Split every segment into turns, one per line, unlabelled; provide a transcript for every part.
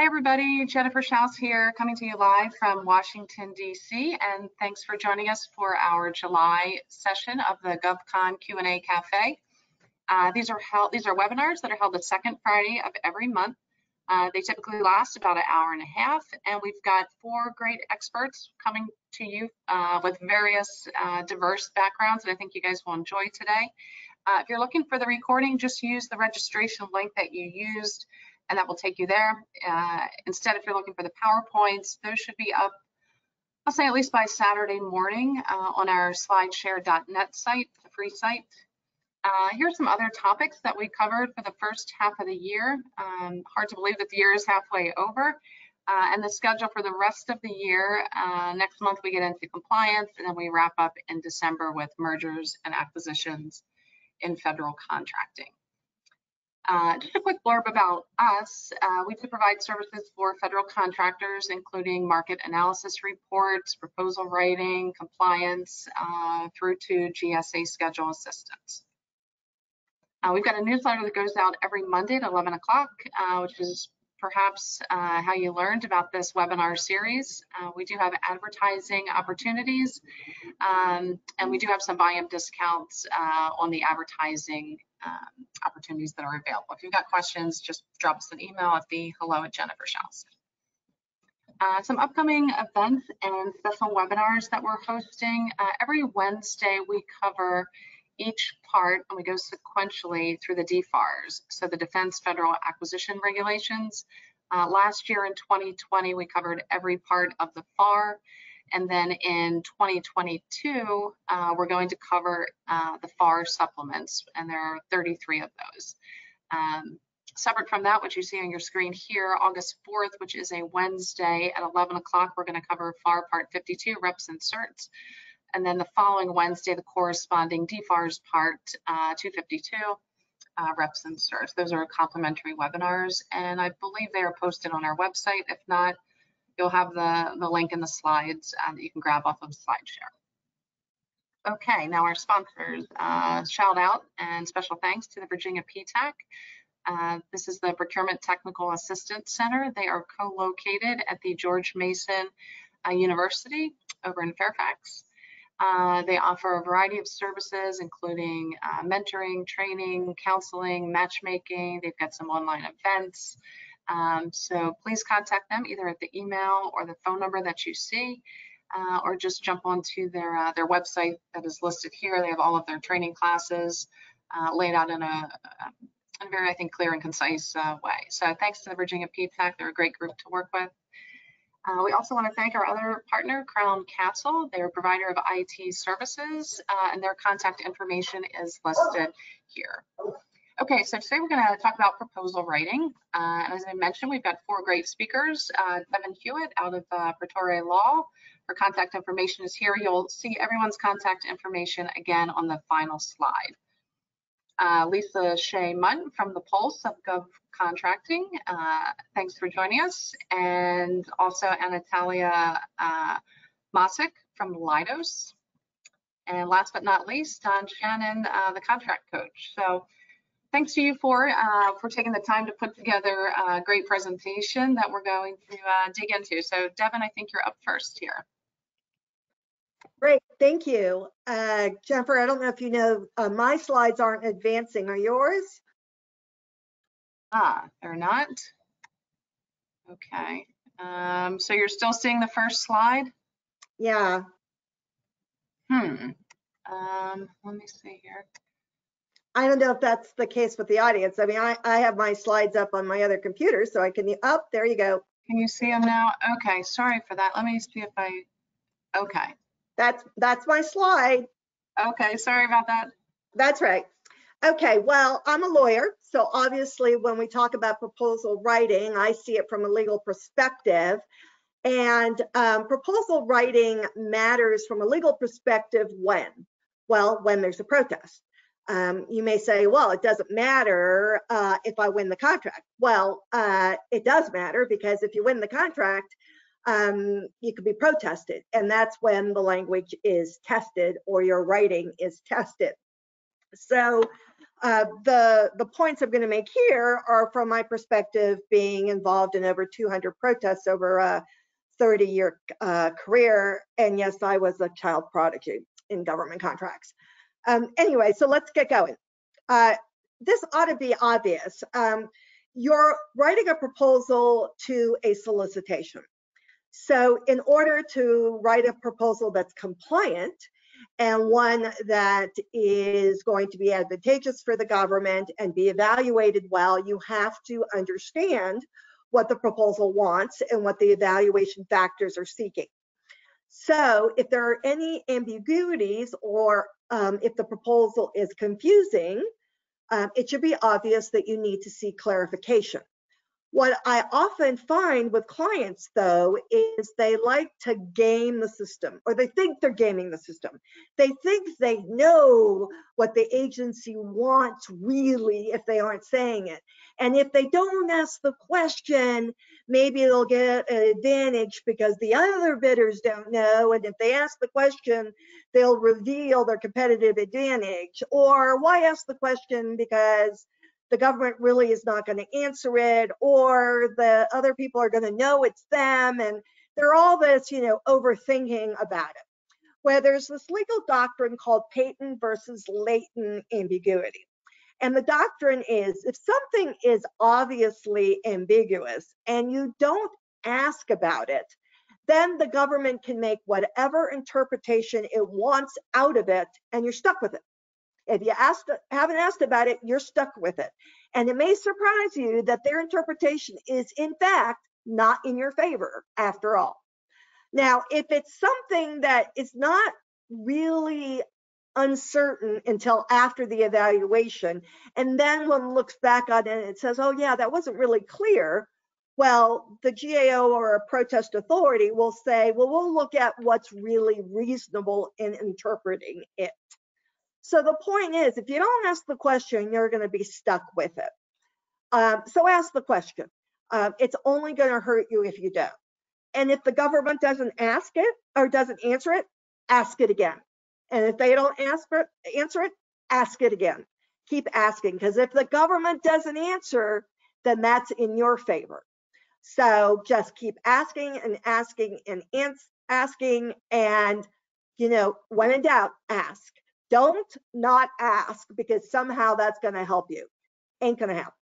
Hey everybody, Jennifer Schaus here, coming to you live from Washington, D.C., and thanks for joining us for our July session of the GovCon Q&A Cafe. Uh, these are held, these are webinars that are held the second Friday of every month. Uh, they typically last about an hour and a half, and we've got four great experts coming to you uh, with various uh, diverse backgrounds that I think you guys will enjoy today. Uh, if you're looking for the recording, just use the registration link that you used and that will take you there. Uh, instead, if you're looking for the PowerPoints, those should be up, I'll say at least by Saturday morning uh, on our slideshare.net site, the free site. Uh, here's some other topics that we covered for the first half of the year. Um, hard to believe that the year is halfway over. Uh, and the schedule for the rest of the year, uh, next month we get into compliance and then we wrap up in December with mergers and acquisitions in federal contracting. Uh, just a quick blurb about us. Uh, we do provide services for federal contractors, including market analysis reports, proposal writing, compliance, uh, through to GSA schedule assistance. Uh, we've got a newsletter that goes out every Monday at 11 o'clock, uh, which is perhaps uh, how you learned about this webinar series. we do have advertising opportunities, um, and we do have some volume discounts on the advertising um, opportunities that are available. If you've got questions, just drop us an email at the hello at Jennifer Schaus. Uh, some upcoming events and special webinars that we're hosting. Uh, every Wednesday, we cover each part and we go sequentially through the DFARS, so the Defense Federal Acquisition Regulations. Uh, last year in 2020, we covered every part of the FAR. And then in 2022, uh, we're going to cover uh, the FAR supplements, and there are 33 of those. Um, separate from that, what you see on your screen here, August 4th, which is a Wednesday at 11 o'clock, we're going to cover FAR Part 52, reps and certs. And then the following Wednesday, the corresponding DFARS Part uh, 252, uh, reps and certs. Those are complimentary webinars, and I believe they are posted on our website. If not, you'll have the, the link in the slides uh, that you can grab off of SlideShare. Okay, now our sponsors, uh, shout out and special thanks to the Virginia PTAC. Uh, this is the Procurement Technical Assistance Center. They are co-located at the George Mason uh, University over in Fairfax. Uh, they offer a variety of services, including uh, mentoring, training, counseling, matchmaking. They've got some online events, um, so please contact them either at the email or the phone number that you see, uh, or just jump onto their uh, their website that is listed here. They have all of their training classes uh, laid out in a, a, very, I think, clear and concise uh, way. So thanks to the Virginia PTAC, they're a great group to work with. Uh, we also want to thank our other partner, Crown Castle. They're a provider of IT services, uh, and their contact information is listed here. Okay, so today we're going to talk about proposal writing. Uh, as I mentioned, we've got four great speakers. Uh, Devon Hewitt out of uh, Protorae Law. Her contact information is here. You'll see everyone's contact information again on the final slide. Uh, Lisa Shea Mundt from the Pulse of Gov Contracting. Uh, thanks for joining us. And also Anatalia uh, Masick from Leidos. And last but not least, Don Shannon, uh, the contract coach. So thanks to you for uh, for taking the time to put together a great presentation that we're going to uh, dig into. So Devon, I think you're up first here.
Great, thank you. Uh, Jennifer, I don't know if you know, uh, my slides aren't advancing. Are yours?
Ah, they're not. Okay. Um, so you're still seeing the first slide?
Yeah.
Hmm. Um, let me see here.
I don't know if that's the case with the audience. I mean, I, I have my slides up on my other computer, so I can, up, oh, there you go.
Can you see them now? Okay, sorry for that. Let me see if I, okay.
That's, that's my slide.
Okay, sorry about that.
That's right. Okay, well, I'm a lawyer, so obviously when we talk about proposal writing, I see it from a legal perspective. And um, proposal writing matters from a legal perspective when? Well, when there's a protest. Um, you may say, well, it doesn't matter uh, if I win the contract. Well, uh, it does matter because if you win the contract, um, you could be protested. And that's when the language is tested or your writing is tested. So Uh, the, the points I'm going to make here are from my perspective being involved in over 200 protests over a 30 year uh, career. And yes, I was a child prodigy in government contracts. Um, anyway, so let's get going. Uh, this ought to be obvious. Um, you're writing a proposal to a solicitation. So in order to write a proposal that's compliant and one that is going to be advantageous for the government and be evaluated well, you have to understand what the proposal wants and what the evaluation factors are seeking. So if there are any ambiguities or um, if the proposal is confusing, um, it should be obvious that you need to seek clarification. What I often find with clients, though, is they like to game the system, or they think they're gaming the system. They think they know what the agency wants really if they aren't saying it. And if they don't ask the question, maybe they'll get an advantage because the other bidders don't know. And if they ask the question, they'll reveal their competitive advantage. Or why ask the question because the government really is not going to answer it, or the other people are going to know it's them. And they're all this, you know, overthinking about it. Where there's this legal doctrine called patent versus latent ambiguity. And the doctrine is if something is obviously ambiguous and you don't ask about it, then the government can make whatever interpretation it wants out of it and you're stuck with it. If you asked, haven't asked about it, you're stuck with it. And it may surprise you that their interpretation is, in fact, not in your favor after all. Now, if it's something that is not really uncertain until after the evaluation, and then one looks back on it and says, oh, yeah, that wasn't really clear. Well, the GAO or a protest authority will say, well, we'll look at what's really reasonable in interpreting it. So the point is, if you don't ask the question, you're going to be stuck with it. Um, so ask the question. Um, it's only going to hurt you if you don't. And if the government doesn't ask it or doesn't answer it, ask it again. And if they don't ask it, answer it, ask it again. Keep asking because if the government doesn't answer, then that's in your favor. So just keep asking and asking and asking and you know when in doubt ask don't not ask because somehow that's going to help you. Ain't going to happen.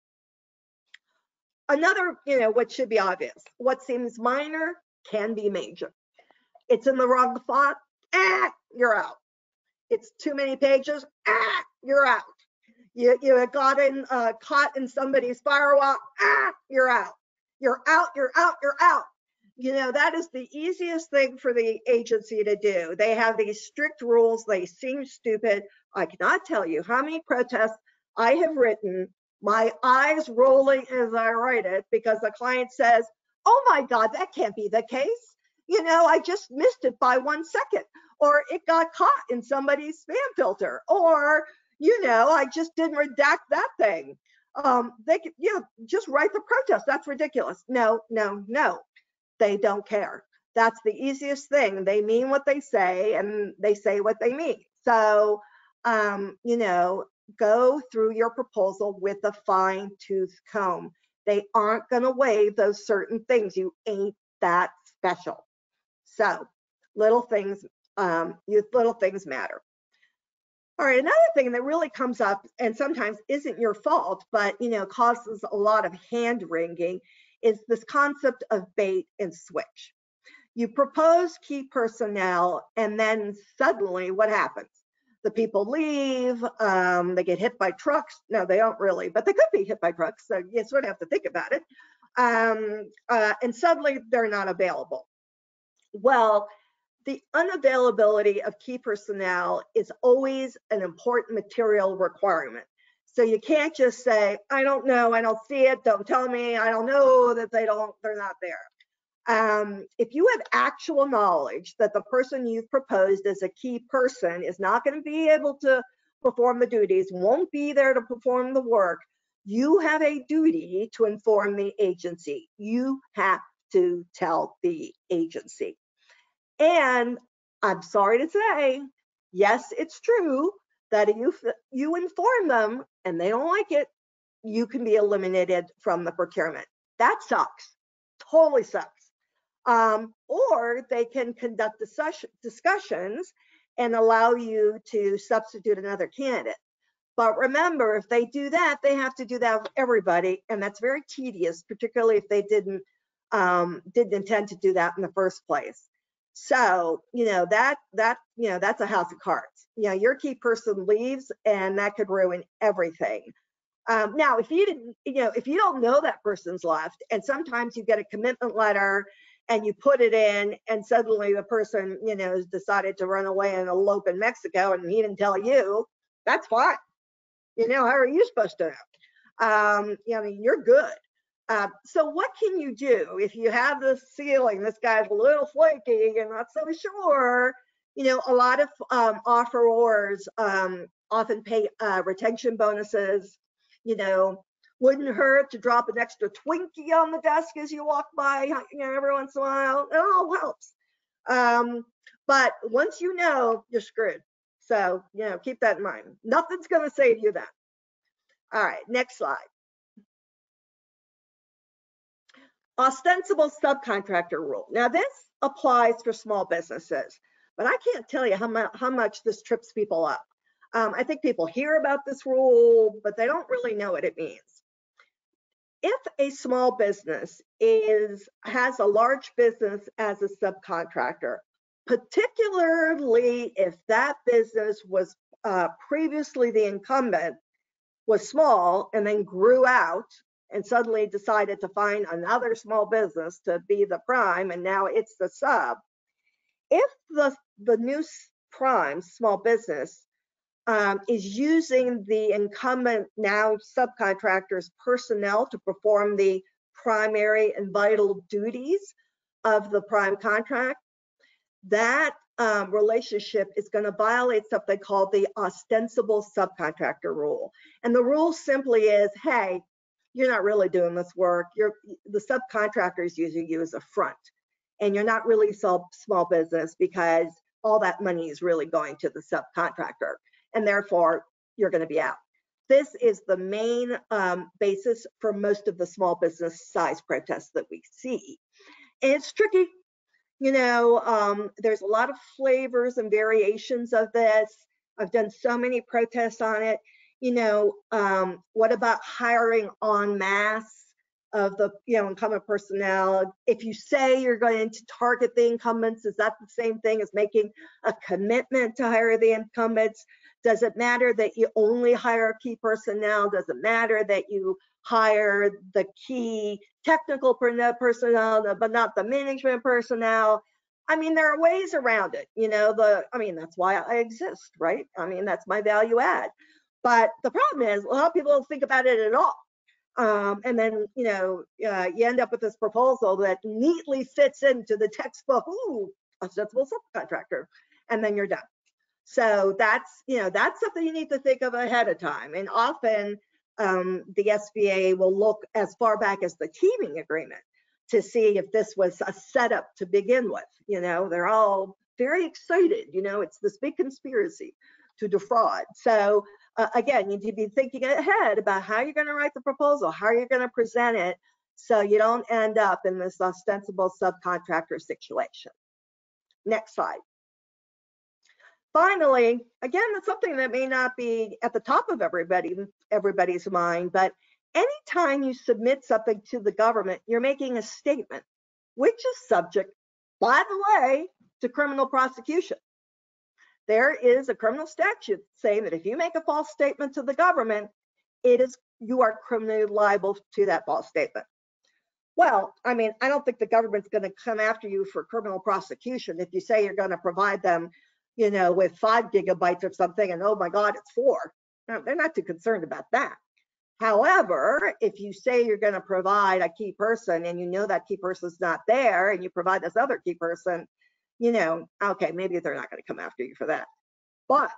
Another, you know, what should be obvious. What seems minor can be major. It's in the wrong font. Ah, you're out. It's too many pages. Ah, you're out. You, you got in, uh, caught in somebody's firewall. Ah, you're out. You're out. You're out. You're out you know, that is the easiest thing for the agency to do. They have these strict rules. They seem stupid. I cannot tell you how many protests I have written, my eyes rolling as I write it because the client says, oh my God, that can't be the case. You know, I just missed it by one second, or it got caught in somebody's spam filter, or, you know, I just didn't redact that thing. Um, they could, you know, just write the protest. That's ridiculous. No, no, no they don't care. That's the easiest thing. They mean what they say and they say what they mean. So, um, you know, go through your proposal with a fine tooth comb. They aren't going to waive those certain things. You ain't that special. So, little things, um, you, little things matter. All right, another thing that really comes up and sometimes isn't your fault, but you know, causes a lot of hand wringing is this concept of bait and switch. You propose key personnel, and then suddenly what happens? The people leave, um, they get hit by trucks. No, they don't really, but they could be hit by trucks. So you sort of have to think about it. Um, uh, and suddenly they're not available. Well, the unavailability of key personnel is always an important material requirement. So you can't just say, I don't know, I don't see it, don't tell me, I don't know that they don't, they're not there. Um, if you have actual knowledge that the person you've proposed as a key person is not going to be able to perform the duties, won't be there to perform the work, you have a duty to inform the agency. You have to tell the agency. And I'm sorry to say, yes, it's true that you, you inform them and they don't like it, you can be eliminated from the procurement. That sucks, totally sucks. Um, or they can conduct discussions and allow you to substitute another candidate. But remember, if they do that, they have to do that with everybody, and that's very tedious, particularly if they didn't um, didn't intend to do that in the first place. So, you know, that that you know, that's a house of cards. You know, your key person leaves, and that could ruin everything. Um, now, if you didn't, you know, if you don't know that person's left, and sometimes you get a commitment letter and you put it in, and suddenly the person, you know, has decided to run away and elope in Mexico, and he didn't tell you, that's fine. You know, how are you supposed to know? Um, you know, I mean, you're good. Uh, so what can you do if you have this feeling this guy's a little flaky and not so sure? You know, a lot of um, offerors um, often pay uh, retention bonuses. You know, wouldn't hurt to drop an extra Twinkie on the desk as you walk by, you know, every once in a while. It all helps. Um, but once you know, you're screwed. So, you know, keep that in mind. Nothing's going to save you then. All right, next slide. Ostensible subcontractor rule. Now, this applies for small businesses, but I can't tell you how, mu how much this trips people up. Um, I think people hear about this rule, but they don't really know what it means. If a small business is has a large business as a subcontractor, particularly if that business was uh, previously the incumbent, was small and then grew out and suddenly decided to find another small business to be the prime and now it's the sub. If the, the new prime small business um, is using the incumbent now subcontractors personnel to perform the primary and vital duties of the prime contract, that um, relationship is going to violate something called the ostensible subcontractor rule. And the rule simply is, hey, you're not really doing this work. You're the subcontractor is using you as a front, and you're not really small small business because all that money is really going to the subcontractor, and therefore you're going to be out. This is the main um, basis for most of the small business size protests that we see. And it's tricky you know, um, there's a lot of flavors and variations of this. I've done so many protests on it. You know, um, what about hiring en masse of the, you know, incumbent personnel? If you say you're going to target the incumbents, is that the same thing as making a commitment to hire the incumbents? Does it matter that you only hire key personnel? Does it matter that you hire the key technical uh, personnel, but not the management personnel. I mean, there are ways around it. You know, the I mean, that's why I exist, right? I mean, that's my value add. But the problem is, a lot of people don't think about it at all. Um, and then, you know, uh, you end up with this proposal that neatly fits into the textbook, ooh, ostensible subcontractor, and then you're done. So that's, you know, that's something you need to think of ahead of time. And often um, the SBA will look as far back as the teaming agreement to see if this was a setup to begin with. You know, they're all very excited. You know, it's this big conspiracy to defraud. So uh, again, you need to be thinking ahead about how you're going to write the proposal, how you're going to present it, so you don't end up in this ostensible subcontractor situation. Next slide. Finally, again, it's something that may not be at the top of everybody, everybody's mind, but anytime you submit something to the government, you're making a statement, which is subject, by the way, to criminal prosecution. There is a criminal statute saying that if you make a false statement to the government, it is you are criminally liable to that false statement. Well, I mean, I don't think the government's going to come after you for criminal prosecution if you say you're going to provide them you know, with five gigabytes of something and oh my God, it's four. They're not too concerned about that. However, if you say you're going to provide a key person and you know that key person's not there and you provide this other key person, you know, okay, maybe they're not going to come after you for that. But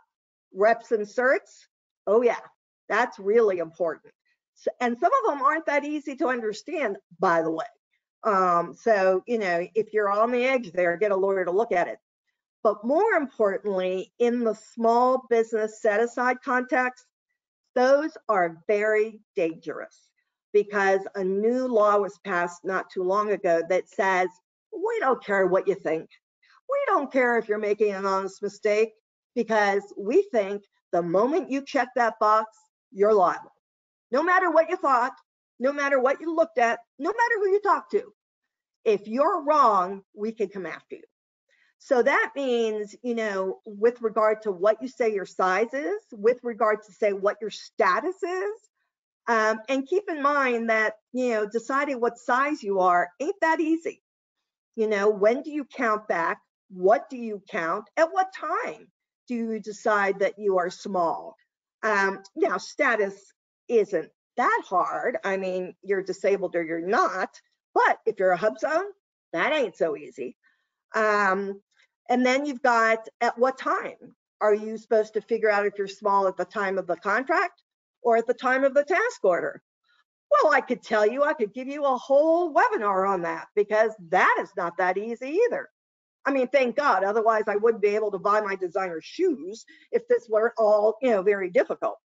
reps and certs, oh yeah, that's really important. So, and some of them aren't that easy to understand, by the way. Um, so, you know, if you're on the edge there, get a lawyer to look at it. But more importantly, in the small business set aside context, those are very dangerous because a new law was passed not too long ago that says, we don't care what you think. We don't care if you're making an honest mistake because we think the moment you check that box, you're liable. No matter what you thought, no matter what you looked at, no matter who you talked to. If you're wrong, we can come after you. So that means, you know, with regard to what you say your size is, with regard to say what your status is, um, and keep in mind that, you know, deciding what size you are ain't that easy. You know, when do you count back? What do you count? At what time do you decide that you are small? Um, now, status isn't that hard. I mean, you're disabled or you're not, but if you're a HUBZone, that ain't so easy. Um, and then you've got at what time are you supposed to figure out if you're small at the time of the contract or at the time of the task order? Well, I could tell you, I could give you a whole webinar on that because that is not that easy either. I mean, thank God, otherwise I wouldn't be able to buy my designer shoes if this were all, you know, very difficult.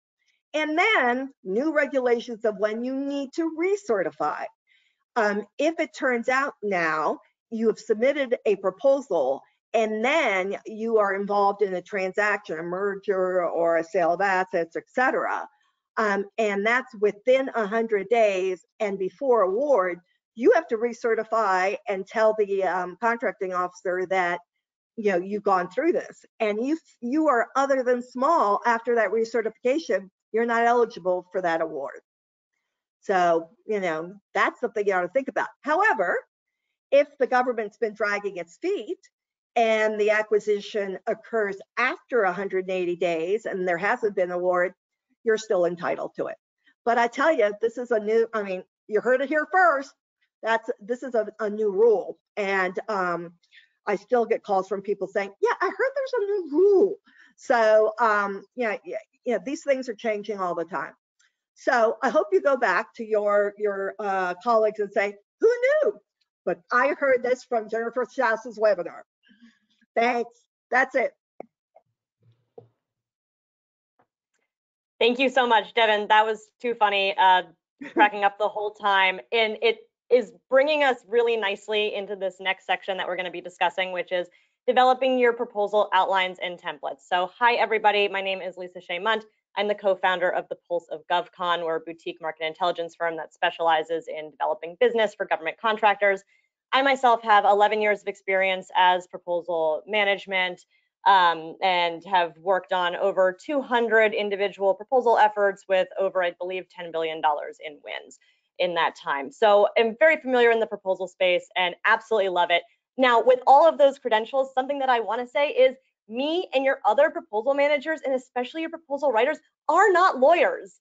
And then new regulations of when you need to recertify. Um, if it turns out now you have submitted a proposal and then you are involved in a transaction, a merger or a sale of assets, et cetera, um, and that's within 100 days and before award, you have to recertify and tell the um, contracting officer that you know you've gone through this. And if you are other than small after that recertification you're not eligible for that award. So you know that's something you ought to think about. However if the government's been dragging its feet and the acquisition occurs after 180 days and there hasn't been award you're still entitled to it. But i tell you this is a new i mean you heard it here first that's this is a, a new rule. And um, i still get calls from people saying yeah i heard there's a new rule. So um, yeah, yeah yeah these things are changing all the time. So i hope you go back to your your uh, colleagues and say who knew? But i heard this from jennifer Schaus's webinar. Thanks. That's it.
Thank you so much, Devon. That was too funny, uh, cracking up the whole time. And it is bringing us really nicely into this next section that we're going to be discussing, which is developing your proposal outlines and templates. So hi, everybody. My name is Lisa Shea Mundt. I'm the co-founder of the Pulse of GovCon. We're a boutique market intelligence firm that specializes in developing business for government contractors. I myself have 11 years of experience as proposal management, um, and have worked on over 200 individual proposal efforts with over, I believe, $10 billion in wins in that time. So I'm very familiar in the proposal space and absolutely love it. Now, with all of those credentials, something that I want to say is me and your other proposal managers, and especially your proposal writers, are not lawyers.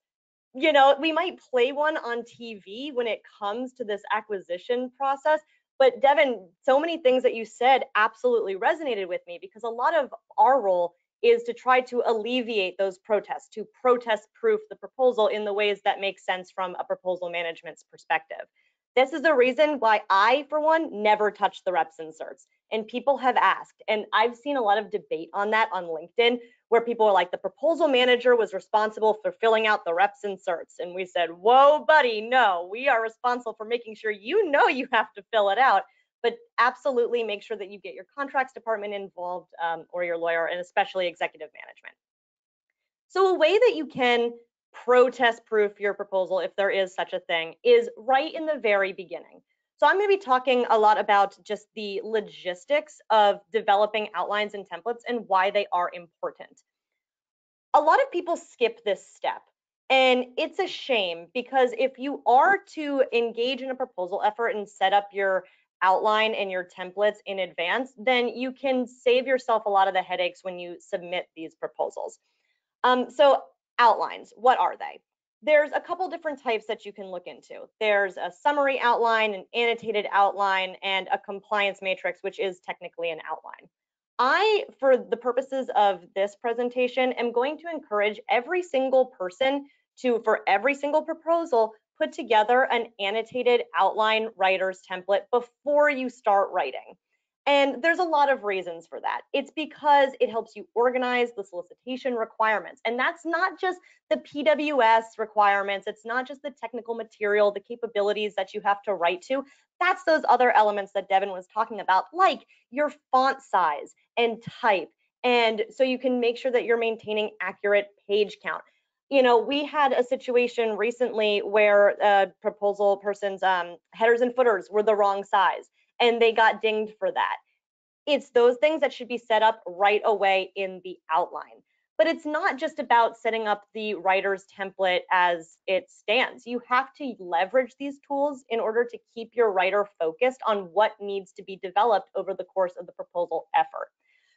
You know, we might play one on TV when it comes to this acquisition process, but Devon, so many things that you said absolutely resonated with me because a lot of our role is to try to alleviate those protests, to protest proof the proposal in the ways that make sense from a proposal management's perspective. This is the reason why I, for one, never touch the reps and certs. And people have asked, and I've seen a lot of debate on that on LinkedIn, where people are like, the proposal manager was responsible for filling out the reps and certs. And we said, whoa, buddy, no, we are responsible for making sure you know you have to fill it out. But absolutely make sure that you get your contracts department involved um, or your lawyer, and especially executive management. So, a way that you can protest proof your proposal, if there is such a thing, is right in the very beginning. So I'm going to be talking a lot about just the logistics of developing outlines and templates and why they are important. A lot of people skip this step. And it's a shame because if you are to engage in a proposal effort and set up your outline and your templates in advance, then you can save yourself a lot of the headaches when you submit these proposals. Um, so outlines, what are they? There's a couple different types that you can look into. There's a summary outline, an annotated outline, and a compliance matrix, which is technically an outline. I, for the purposes of this presentation, am going to encourage every single person to, for every single proposal, put together an annotated outline writer's template before you start writing. And there's a lot of reasons for that. It's because it helps you organize the solicitation requirements. And that's not just the PWS requirements, it's not just the technical material, the capabilities that you have to write to. That's those other elements that Devon was talking about, like your font size and type. And so you can make sure that you're maintaining accurate page count. You know, we had a situation recently where a proposal person's um, headers and footers were the wrong size and they got dinged for that. It's those things that should be set up right away in the outline. But it's not just about setting up the writer's template as it stands. You have to leverage these tools in order to keep your writer focused on what needs to be developed over the course of the proposal effort.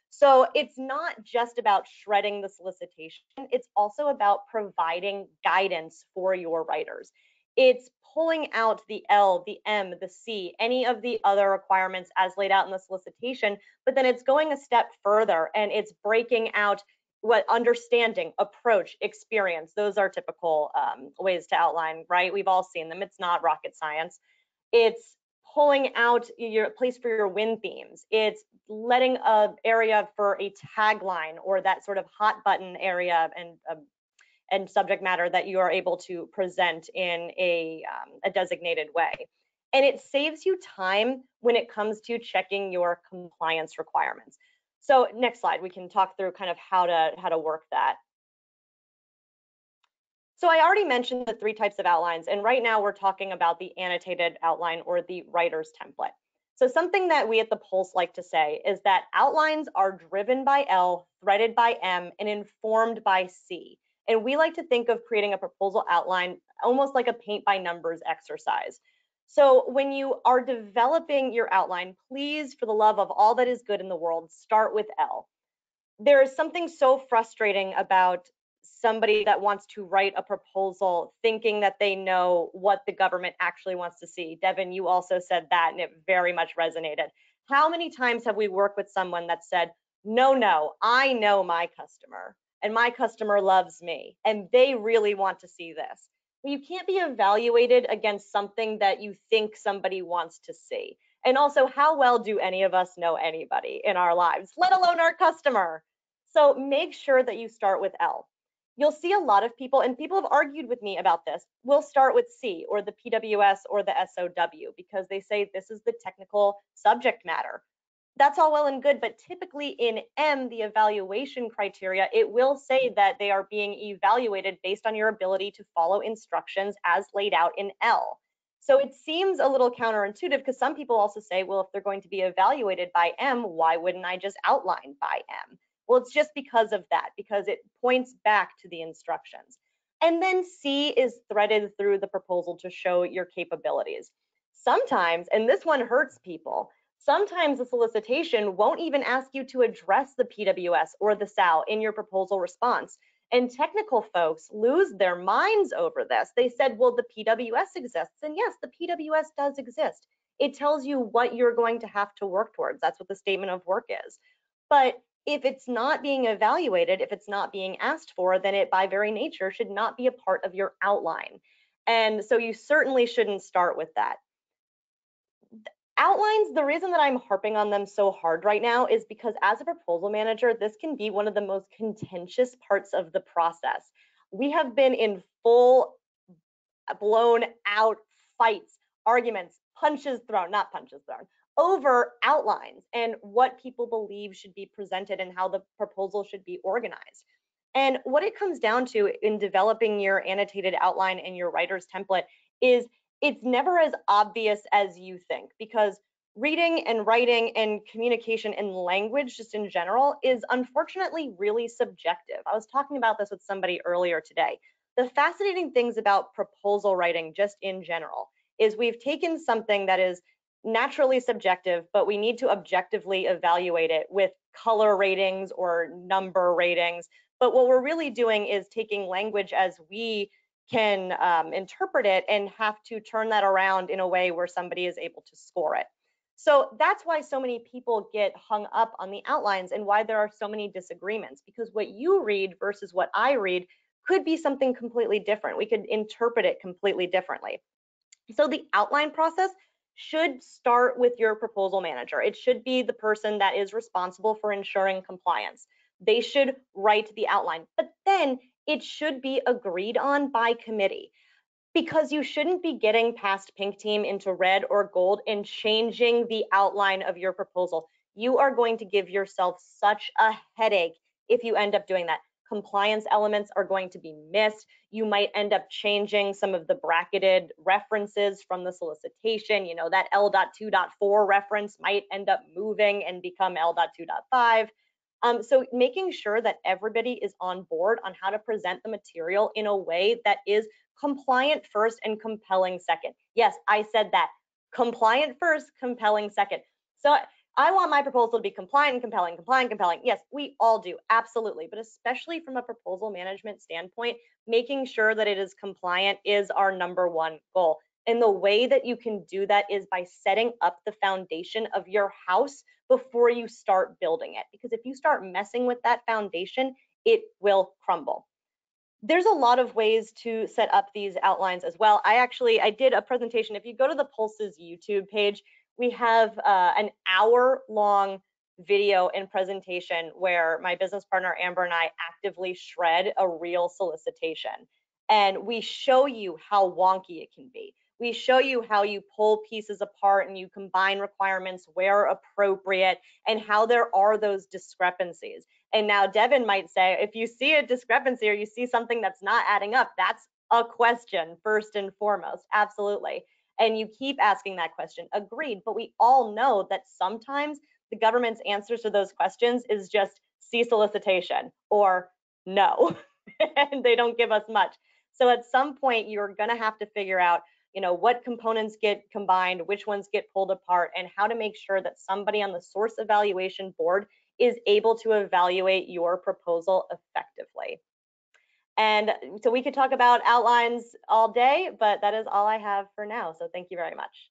So it's not just about shredding the solicitation, it's also about providing guidance for your writers. It's pulling out the L, the M, the C, any of the other requirements as laid out in the solicitation, but then it's going a step further and it's breaking out what understanding, approach, experience. Those are typical um, ways to outline, right? We've all seen them. It's not rocket science. It's pulling out your place for your win themes. It's letting a area for a tagline or that sort of hot button area and um, and subject matter that you are able to present in a, um, a designated way. And it saves you time when it comes to checking your compliance requirements. So next slide, we can talk through kind of how to how to work that. So I already mentioned the three types of outlines, and right now we're talking about the annotated outline or the writer's template. So something that we at the Pulse like to say is that outlines are driven by L, threaded by M, and informed by C. And we like to think of creating a proposal outline almost like a paint by numbers exercise. So when you are developing your outline, please, for the love of all that is good in the world, start with L. There is something so frustrating about somebody that wants to write a proposal thinking that they know what the government actually wants to see. Devon, you also said that and it very much resonated. How many times have we worked with someone that said, no, no, I know my customer and my customer loves me and they really want to see this. You can't be evaluated against something that you think somebody wants to see. And also, how well do any of us know anybody in our lives, let alone our customer? So make sure that you start with L. You'll see a lot of people, and people have argued with me about this. We'll start with C or the PWS or the SOW because they say this is the technical subject matter that's all well and good, but typically in M, the evaluation criteria, it will say that they are being evaluated based on your ability to follow instructions as laid out in L. So it seems a little counterintuitive because some people also say, well, if they're going to be evaluated by M, why wouldn't I just outline by M? Well, it's just because of that, because it points back to the instructions. And then C is threaded through the proposal to show your capabilities. Sometimes, and this one hurts people, Sometimes the solicitation won't even ask you to address the PWS or the SAL in your proposal response. And technical folks lose their minds over this. They said, well, the PWS exists. And yes, the PWS does exist. It tells you what you're going to have to work towards. That's what the statement of work is. But if it's not being evaluated, if it's not being asked for, then it by very nature should not be a part of your outline. And so you certainly shouldn't start with that outlines, the reason that I'm harping on them so hard right now is because as a proposal manager, this can be one of the most contentious parts of the process. We have been in full blown out fights, arguments, punches thrown, not punches thrown, over outlines and what people believe should be presented and how the proposal should be organized. And what it comes down to in developing your annotated outline and your writer's template is it's never as obvious as you think because reading and writing and communication and language just in general is unfortunately really subjective. I was talking about this with somebody earlier today. The fascinating things about proposal writing just in general is we've taken something that is naturally subjective, but we need to objectively evaluate it with color ratings or number ratings. But what we're really doing is taking language as we can um, interpret it and have to turn that around in a way where somebody is able to score it. So that's why so many people get hung up on the outlines and why there are so many disagreements because what you read versus what I read could be something completely different. We could interpret it completely differently. So the outline process should start with your proposal manager. It should be the person that is responsible for ensuring compliance. They should write the outline, but then it should be agreed on by committee because you shouldn't be getting past pink team into red or gold and changing the outline of your proposal. You are going to give yourself such a headache if you end up doing that. Compliance elements are going to be missed. You might end up changing some of the bracketed references from the solicitation. You know, that L.2.4 reference might end up moving and become L.2.5. Um, so making sure that everybody is on board on how to present the material in a way that is compliant first and compelling second. Yes, I said that. Compliant first, compelling second. So I want my proposal to be compliant and compelling, compliant, compelling. Yes, we all do, absolutely. But especially from a proposal management standpoint, making sure that it is compliant is our number one goal. And the way that you can do that is by setting up the foundation of your house before you start building it. Because if you start messing with that foundation, it will crumble there's a lot of ways to set up these outlines as well. I actually, I did a presentation. If you go to the Pulses YouTube page, we have uh, an hour long video and presentation where my business partner Amber and I actively shred a real solicitation. And we show you how wonky it can be. We show you how you pull pieces apart and you combine requirements where appropriate and how there are those discrepancies. And now Devon might say, if you see a discrepancy or you see something that's not adding up, that's a question first and foremost. Absolutely. And you keep asking that question. Agreed. But we all know that sometimes the government's answers to those questions is just see solicitation or no. and they don't give us much. So at some point, you're going to have to figure out you know what components get combined which ones get pulled apart and how to make sure that somebody on the source evaluation board is able to evaluate your proposal effectively. And so we could talk about outlines all day, but that is all I have for now. So thank you very much.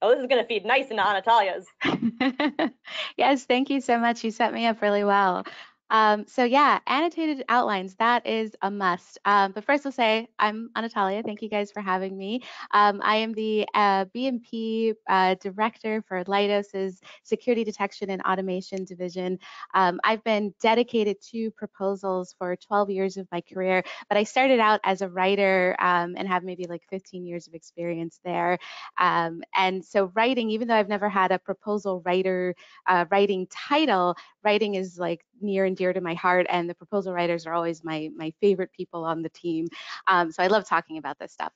Oh, this is going to feed nice into Anatalia's.
yes, thank you so much. You set me up really well. Um, so yeah, annotated outlines, that is a must. Um, but first I'll say I'm Anatalia. Thank you guys for having me. Um, I am the uh, BMP uh, Director for Leidos's Security Detection and Automation Division. Um, I've been dedicated to proposals for 12 years of my career, but I started out as a writer um, and have maybe like 15 years of experience there. Um, and so writing, even though I've never had a proposal writer uh, writing title, writing is like near and dear to my heart and the proposal writers are always my my favorite people on the team. Um, so i love talking about this stuff.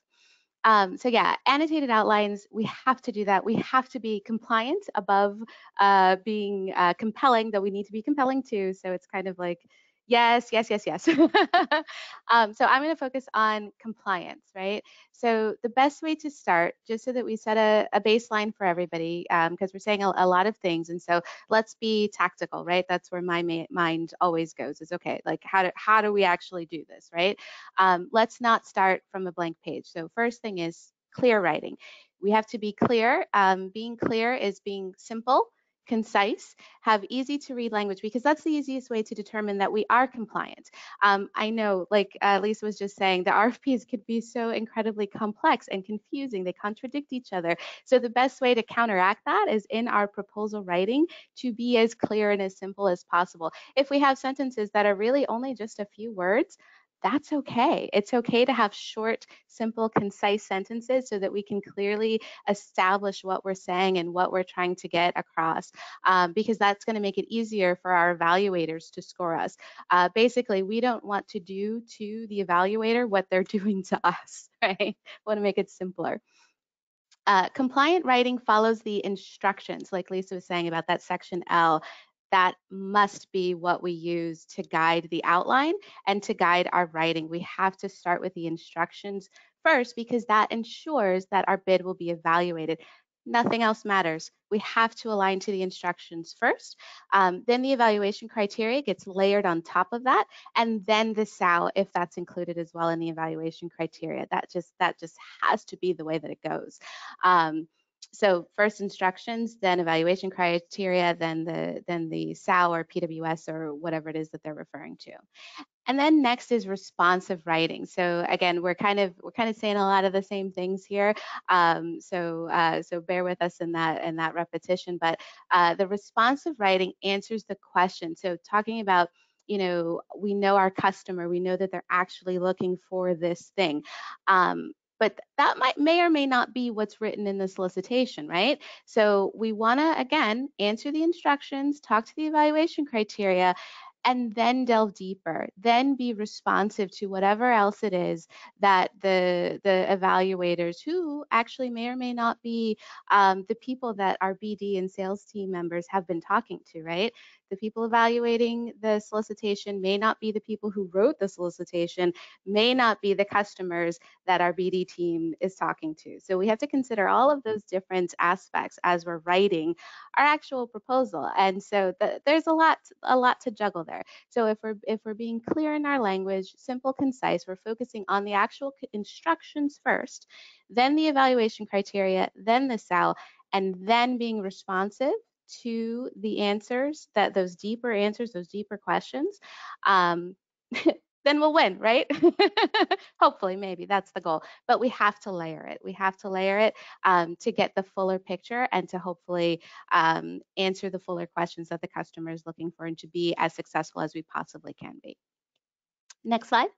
Um, so yeah annotated outlines we have to do that. We have to be compliant above uh, being uh, compelling though we need to be compelling too. So it's kind of like Yes, yes, yes, yes. um, so I'm going to focus on compliance, right? So the best way to start, just so that we set a, a baseline for everybody, because um, we're saying a, a, lot of things, and so let's be tactical, right? That's where my ma- mind always goes. Is okay, like how do how do we actually do this, right? Um, let's not start from a blank page. So first thing is clear writing. We have to be clear. Um, being clear is being simple concise, have easy to read language because that's the easiest way to determine that we are compliant. Um, I know, like uh, Lisa was just saying, the RFPs could be so incredibly complex and confusing. They contradict each other. So the best way to counteract that is in our proposal writing to be as clear and as simple as possible. If we have sentences that are really only just a few words, that's okay. It's okay to have short, simple, concise sentences so that we can clearly establish what we're saying and what we're trying to get across, um, because that's going to make it easier for our evaluators to score us. Uh, basically, we don't want to do to the evaluator what they're doing to us, right? We want to make it simpler. Uh, compliant writing follows the instructions, like Lisa was saying about that section L that must be what we use to guide the outline and to guide our writing. We have to start with the instructions first because that ensures that our bid will be evaluated. Nothing else matters. We have to align to the instructions first. Um, then the evaluation criteria gets layered on top of that, and then the SAU, if that's included as well in the evaluation criteria. That just that just has to be the way that it goes. Um, so first instructions, then evaluation criteria, then the then the SAL or PWS or whatever it is that they're referring to. And then next is responsive writing. So again, we're kind of we're kind of saying a lot of the same things here. Um, so uh, so bear with us in that in that repetition. But uh, the responsive writing answers the question. So talking about you know we know our customer, we know that they're actually looking for this thing. Um, but that might may or may not be what's written in the solicitation, right? So we want to again answer the instructions, talk to the evaluation criteria, and then delve deeper then be responsive to whatever else it is that the the evaluators who actually may or may not be um, the people that our bd and sales team members have been talking to right the people evaluating the solicitation may not be the people who wrote the solicitation, may not be the customers that our BD team is talking to. So we have to consider all of those different aspects as we're writing our actual proposal. And so the, there's a lot, a lot to juggle there. So if we're if we're being clear in our language, simple, concise, we're focusing on the actual instructions first, then the evaluation criteria, then the SAL, and then being responsive to the answers, that those deeper answers, those deeper questions, um, then we'll win, right? Hopefully, maybe that's the goal. But we have to layer it. We have to layer it um, to get the fuller picture and to hopefully um, answer the fuller questions that the customer is looking for and to be as successful as we possibly can be. Next slide.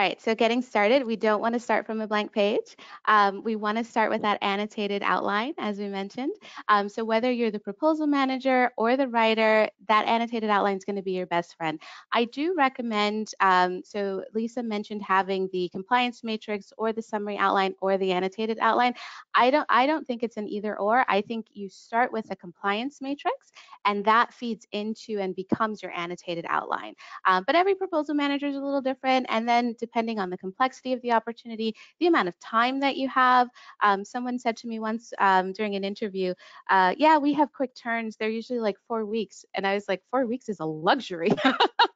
All right, so getting started, we don't want to start from a blank page. Um, we want to start with that annotated outline, as we mentioned. Um, so whether you're the proposal manager or the writer, that annotated outline is going to be your best friend. I do recommend, um, so Lisa mentioned having the compliance matrix or the summary outline or the annotated outline. I don't, I don't think it's an either or. I think you start with a compliance matrix and that feeds into and becomes your annotated outline. Um, but every proposal manager is a little different. And then depending on the complexity of the opportunity, the amount of time that you have. Um, someone said to me once um, during an interview, uh, yeah, we have quick turns. They're usually like four weeks. And I was like, four weeks is a luxury.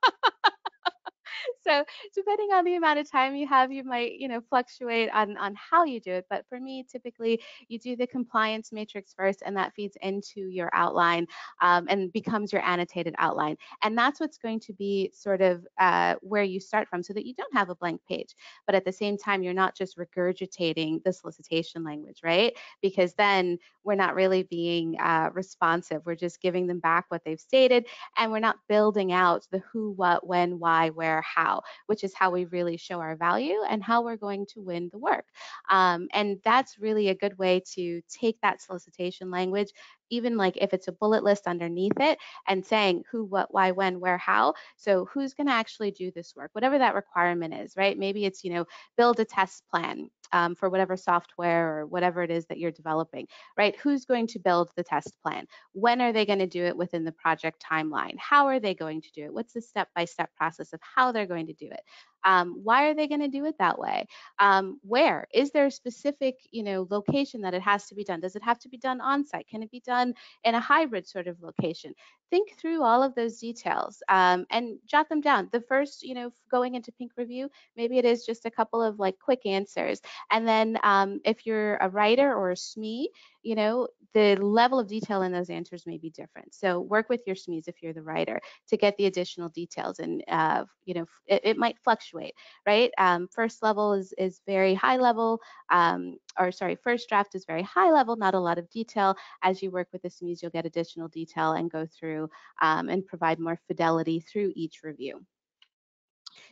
so depending on the amount of time you have, you might, you know, fluctuate on, on how you do it. But for me, typically you do the compliance matrix first and that feeds into your outline um, and becomes your annotated outline. And that's what's going to be sort of uh, where you start from so that you don't have a blank page. But at the same time, you're not just regurgitating the solicitation language, right? Because then we're not really being uh, responsive. We're just giving them back what they've stated and we're not building out the who, what, when, why, where, how which is how we really show our value and how we're going to win the work. Um, and that's really a good way to take that solicitation language, even like if it's a bullet list underneath it and saying who, what, why, when, where, how. So who's going to actually do this work, whatever that requirement is, right? Maybe it's, you know, build a test plan um, for whatever software or whatever it is that you're developing, right? Who's going to build the test plan? When are they going to do it within the project timeline? How are they going to do it? What's the step-by-step -step process of how they're going to do it? Um, why are they going to do it that way? Um, where is there a specific, you know, location that it has to be done? Does it have to be done on site? Can it be done in a hybrid sort of location? Think through all of those details um, and jot them down. The first, you know, going into Pink Review, maybe it is just a couple of like quick answers. And then um, if you're a writer or a SME, you know, the level of detail in those answers may be different. So work with your SMEs if you're the writer to get the additional details and, uh, you know, it, it, might fluctuate, right? Um, first level is, is very high level, um, or sorry, first draft is very high level, not a lot of detail. As you work with the SMEs, you'll get additional detail and go through um, and provide more fidelity through each review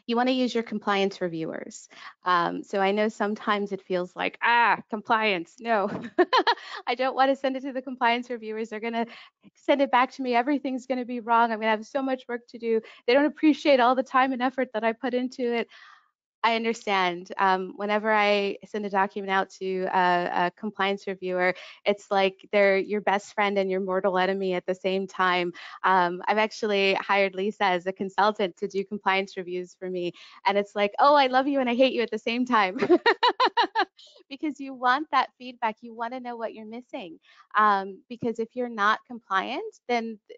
you want to use your compliance reviewers. Um, so I know sometimes it feels like, ah, compliance. No, I don't want to send it to the compliance reviewers. They're going to send it back to me. Everything's going to be wrong. I'm going to have so much work to do. They don't appreciate all the time and effort that I put into it. I understand. Um, whenever I send a document out to a, a, compliance reviewer, it's like they're your best friend and your mortal enemy at the same time. Um, I've actually hired Lisa as a consultant to do compliance reviews for me, and it's like, oh, I love you and I hate you at the same time, because you want that feedback. You want to know what you're missing, um, because if you're not compliant, then e-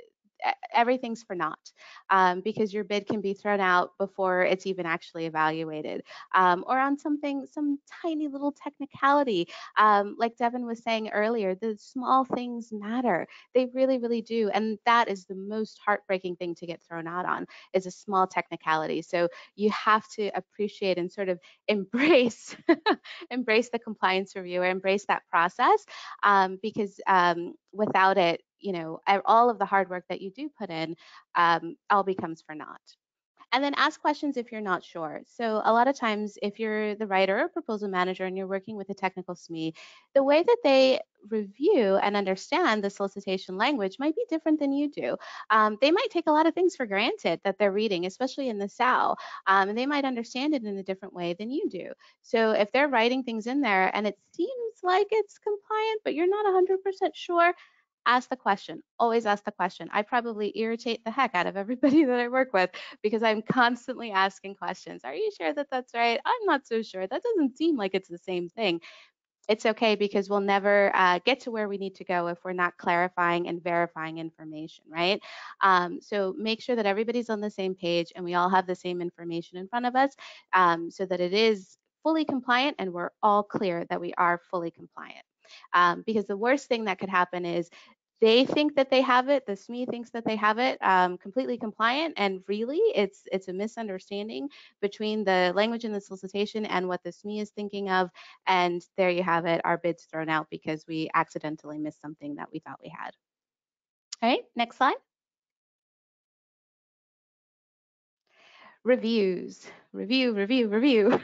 everything's for naught um, because your bid can be thrown out before it's even actually evaluated um, or on something, some tiny little technicality. Um, like Devon was saying earlier, the small things matter. They really, really do. And that is the most heartbreaking thing to get thrown out on is a small technicality. So you have to appreciate and sort of embrace embrace the compliance reviewer, embrace that process um, because um, without it, you know, all of the hard work that you do put in um, all becomes for naught. And then ask questions if you're not sure. So a lot of times, if you're the writer or proposal manager and you're working with a technical SME, the way that they review and understand the solicitation language might be different than you do. Um, they might take a lot of things for granted that they're reading, especially in the SAL, um, and they might understand it in a different way than you do. So if they're writing things in there and it seems like it's compliant, but you're not 100% sure, ask the question. Always ask the question. I probably irritate the heck out of everybody that I work with because I'm constantly asking questions. Are you sure that that's right? I'm not so sure. That doesn't seem like it's the same thing. It's okay because we'll never uh, get to where we need to go if we're not clarifying and verifying information, right? Um, so make sure that everybody's on the same page and we all have the same information in front of us um, so that it is fully compliant and we're all clear that we are fully compliant. Um, because the worst thing that could happen is they think that they have it the sme thinks that they have it um, completely compliant and really it's it's a misunderstanding between the language in the solicitation and what the sme is thinking of and there you have it our bids thrown out because we accidentally missed something that we thought we had. All right next slide. Reviews. Review review review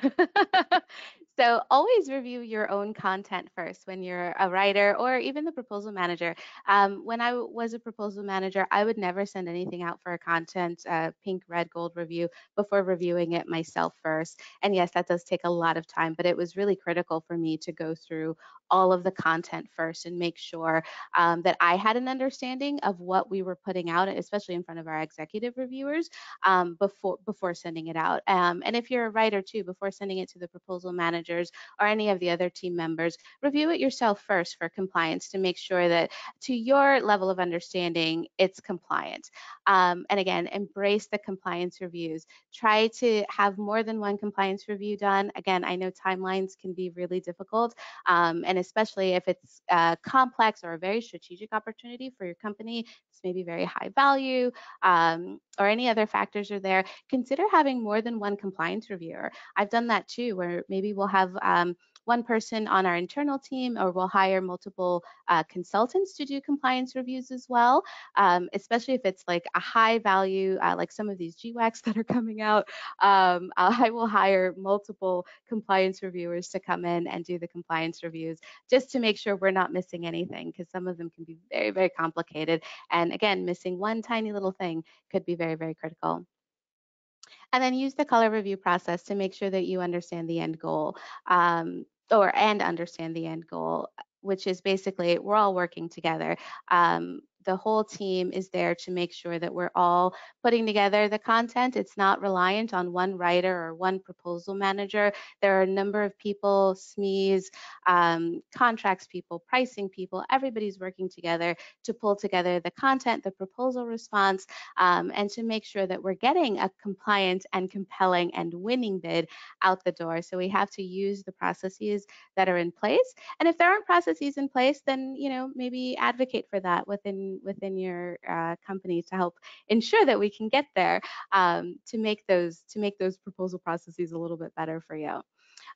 So always review your own content first when you're a writer or even the proposal manager. Um, when I was a proposal manager, I would never send anything out for a content uh, pink, red, gold review before reviewing it myself first. And yes, that does take a lot of time, but it was really critical for me to go through all of the content first and make sure um, that I had an understanding of what we were putting out, especially in front of our executive reviewers um, before before sending it out. Um, and if you're a writer too, before sending it to the proposal managers or any of the other team members, review it yourself first for compliance to make sure that to your level of understanding, it's compliant. Um, and again, embrace the compliance reviews. Try to have more than one compliance review done. Again, I know timelines can be really difficult um, and especially if it's uh, complex or a very strategic opportunity for your company, it's maybe very high value um, or any other factors are there, consider having more than one compliance reviewer. I've done that too, where maybe we'll have um, one person on our internal team, or we'll hire multiple uh, consultants to do compliance reviews as well, um, especially if it's like a high value, uh, like some of these GWACs that are coming out. Um, I will hire multiple compliance reviewers to come in and do the compliance reviews just to make sure we're not missing anything because some of them can be very, very complicated. And again, missing one tiny little thing could be very, very critical and then use the color review process to make sure that you understand the end goal um, or and understand the end goal which is basically we're all working together um, the whole team is there to make sure that we're all putting together the content. It's not reliant on one writer or one proposal manager. There are a number of people, SMEs, um, contracts people, pricing people, everybody's working together to pull together the content, the proposal response, um, and to make sure that we're getting a compliant and compelling and winning bid out the door. So we have to use the processes that are in place. And if there aren't processes in place, then, you know, maybe advocate for that within within your uh, company to help ensure that we can get there um, to make those to make those proposal processes a little bit better for you.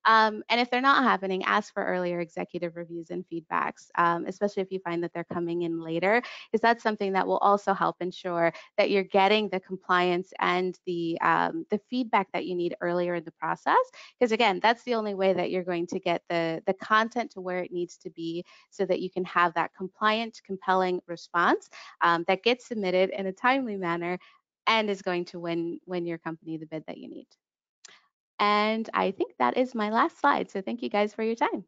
Um, and if they're not happening, ask for earlier executive reviews and feedbacks, um, especially if you find that they're coming in later, because that's something that will also help ensure that you're getting the compliance and the um, the feedback that you need earlier in the process. Because again, that's the only way that you're going to get the the content to where it needs to be, so that you can have that compliant, compelling response um, that gets submitted in a timely manner and is going to win win your company the bid that you need. And I think that is my last slide. So thank you guys for your time.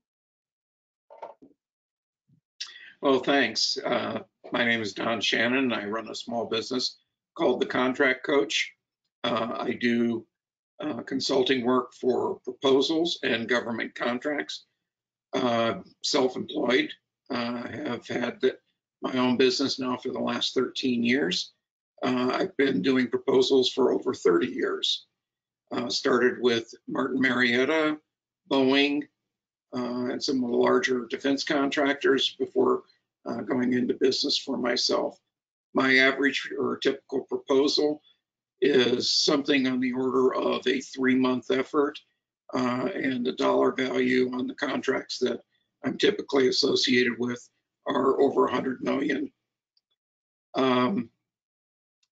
Well, thanks. Uh, my name is Don Shannon. I run a small business called The Contract Coach. Uh, I do uh, consulting work for proposals and government contracts. Uh, self-employed. Uh, I have had the, my own business now for the last 13 years. Uh, I've been doing proposals for over 30 years. Uh, started with Martin Marietta, Boeing, uh, and some of the larger defense contractors before uh, going into business for myself. My average or typical proposal is something on the order of a three-month effort, uh, and the dollar value on the contracts that I'm typically associated with are over 100 million. Um,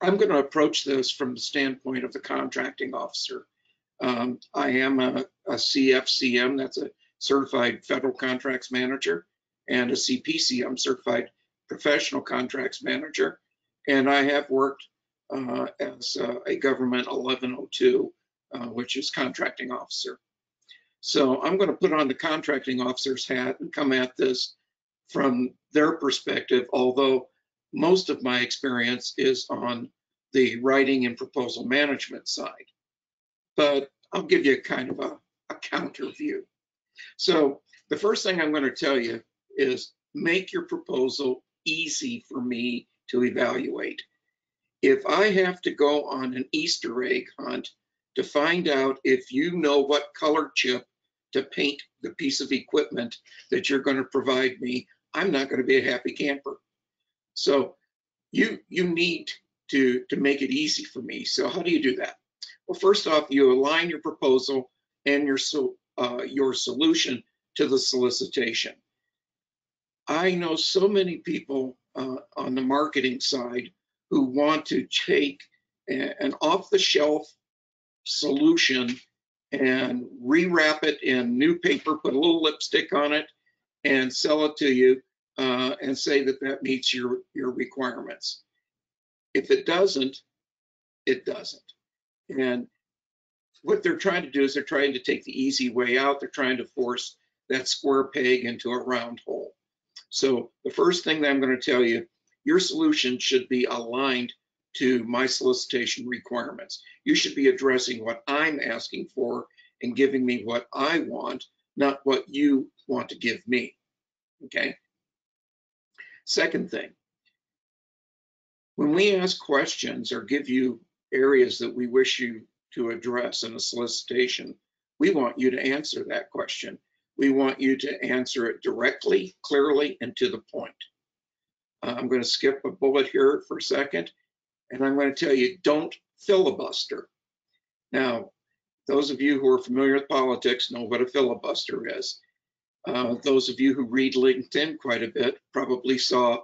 I'm going to approach this from the standpoint of the contracting officer. Um, I am a, a CFCM, that's a certified federal contracts manager, and a CPCM, certified professional contracts manager. And I have worked uh, as uh, a government 1102, uh, which is contracting officer. So I'm going to put on the contracting officer's hat and come at this from their perspective, although most of my experience is on the writing and proposal management side. But I'll give you kind of a, a counter view. So the first thing I'm going to tell you is make your proposal easy for me to evaluate. If I have to go on an Easter egg hunt to find out if you know what color chip to paint the piece of equipment that you're going to provide me, I'm not going to be a happy camper. So you you need to to make it easy for me. So how do you do that? Well, first off, you align your proposal and your so uh, your solution to the solicitation. I know so many people uh, on the marketing side who want to take an off-the-shelf solution and rewrap it in new paper, put a little lipstick on it, and sell it to you uh, and say that that meets your, your requirements. If it doesn't, it doesn't. And what they're trying to do is they're trying to take the easy way out. They're trying to force that square peg into a round hole. So the first thing that I'm going to tell you, your solution should be aligned to my solicitation requirements. You should be addressing what I'm asking for and giving me what I want, not what you want to give me. Okay. Second thing, when we ask questions or give you areas that we wish you to address in a solicitation, we want you to answer that question. We want you to answer it directly, clearly, and to the point. I'm going to skip a bullet here for a second, and I'm going to tell you, don't filibuster. Now, those of you who are familiar with politics know what a filibuster is. Uh, those of you who read LinkedIn quite a bit probably saw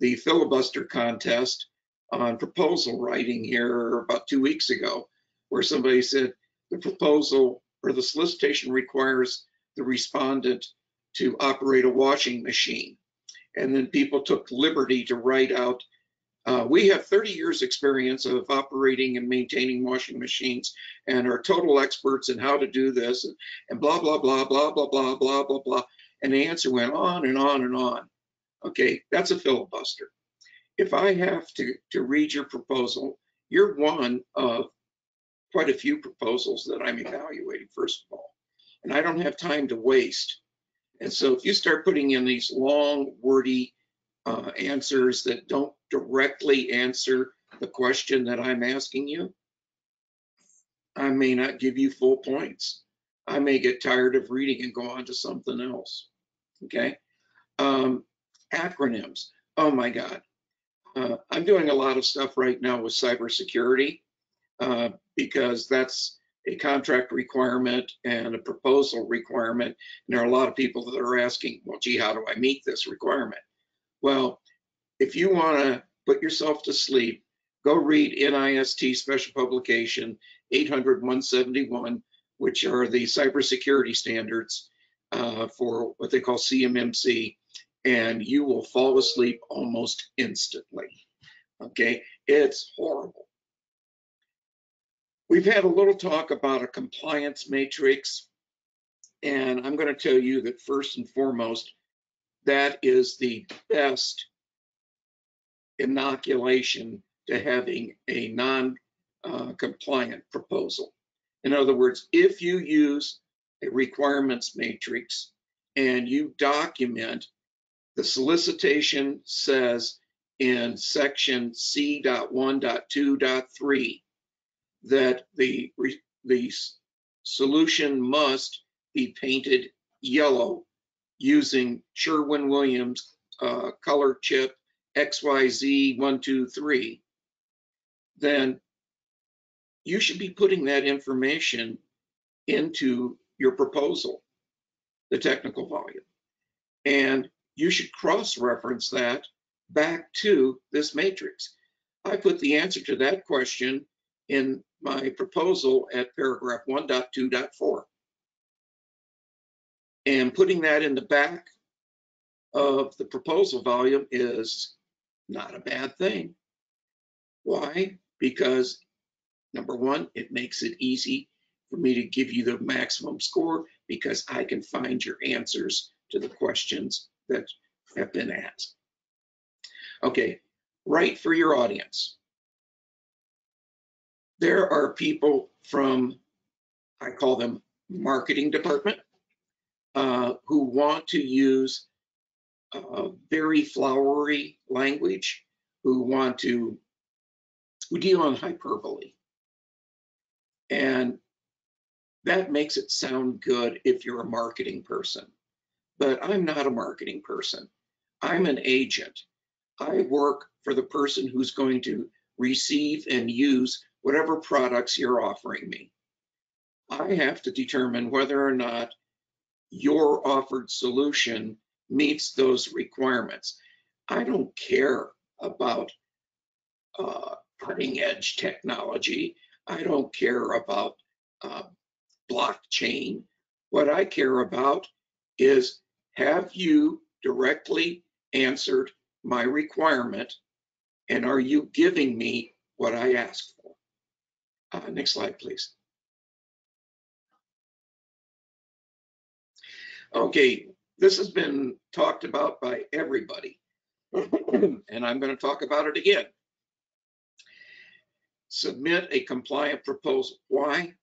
the filibuster contest on proposal writing here about two weeks ago, where somebody said the proposal or the solicitation requires the respondent to operate a washing machine. And then people took liberty to write out, uh, we have 30 years experience of operating and maintaining washing machines and are total experts in how to do this and, and blah, blah, blah, blah, blah, blah, blah, blah, blah. And the answer went on and on and on. Okay, that's a filibuster. If I have to, to read your proposal, you're one of quite a few proposals that I'm evaluating, first of all and I don't have time to waste. And so if you start putting in these long, wordy uh, answers that don't directly answer the question that I'm asking you, I may not give you full points. I may get tired of reading and go on to something else. Okay. Um, acronyms. Oh my God. Uh, I'm doing a lot of stuff right now with cybersecurity uh, because that's a contract requirement and a proposal requirement. And there are a lot of people that are asking, well, gee, how do I meet this requirement? Well, if you want to put yourself to sleep, go read NIST special publication 800-171, which are the cybersecurity standards uh, for what they call CMMC, and you will fall asleep almost instantly. Okay, it's horrible. We've had a little talk about a compliance matrix, and I'm going to tell you that first and foremost, that is the best inoculation to having a non-compliant proposal. In other words, if you use a requirements matrix and you document the solicitation says in section C.1.2.3 that the, the solution must be painted yellow using Sherwin-Williams uh, color chip XYZ123, then you should be putting that information into your proposal, the technical volume. And you should cross-reference that back to this matrix. I put the answer to that question in my proposal at paragraph 1.2.4. And putting that in the back of the proposal volume is not a bad thing. Why? Because number one, it makes it easy for me to give you the maximum score because I can find your answers to the questions that have been asked. Okay, right for your audience. There are people from, I call them marketing department, uh, who want to use uh, very flowery language, who want to, who deal in hyperbole. And that makes it sound good if you're a marketing person. But I'm not a marketing person. I'm an agent. I work for the person who's going to receive and use whatever products you're offering me. I have to determine whether or not your offered solution meets those requirements. I don't care about uh, cutting edge technology. I don't care about uh, blockchain. What I care about is have you directly answered my requirement and are you giving me what I asked for? Uh, next slide, please. Okay, this has been talked about by everybody. and I'm going to talk about it again. Submit a compliant proposal. Why?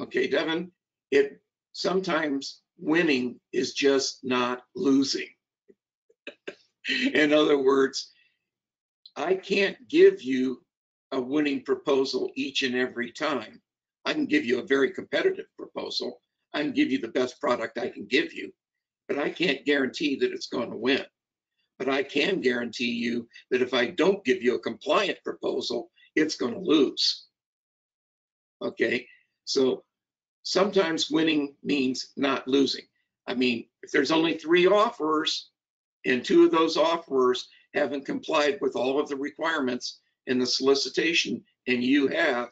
Okay, Devon, it sometimes winning is just not losing. In other words, I can't give you a winning proposal each and every time. I can give you a very competitive proposal. I can give you the best product I can give you, but I can't guarantee that it's going to win. But I can guarantee you that if I don't give you a compliant proposal, it's going to lose. Okay, so sometimes winning means not losing. I mean, if there's only three offers and two of those offers haven't complied with all of the requirements in the solicitation and you have,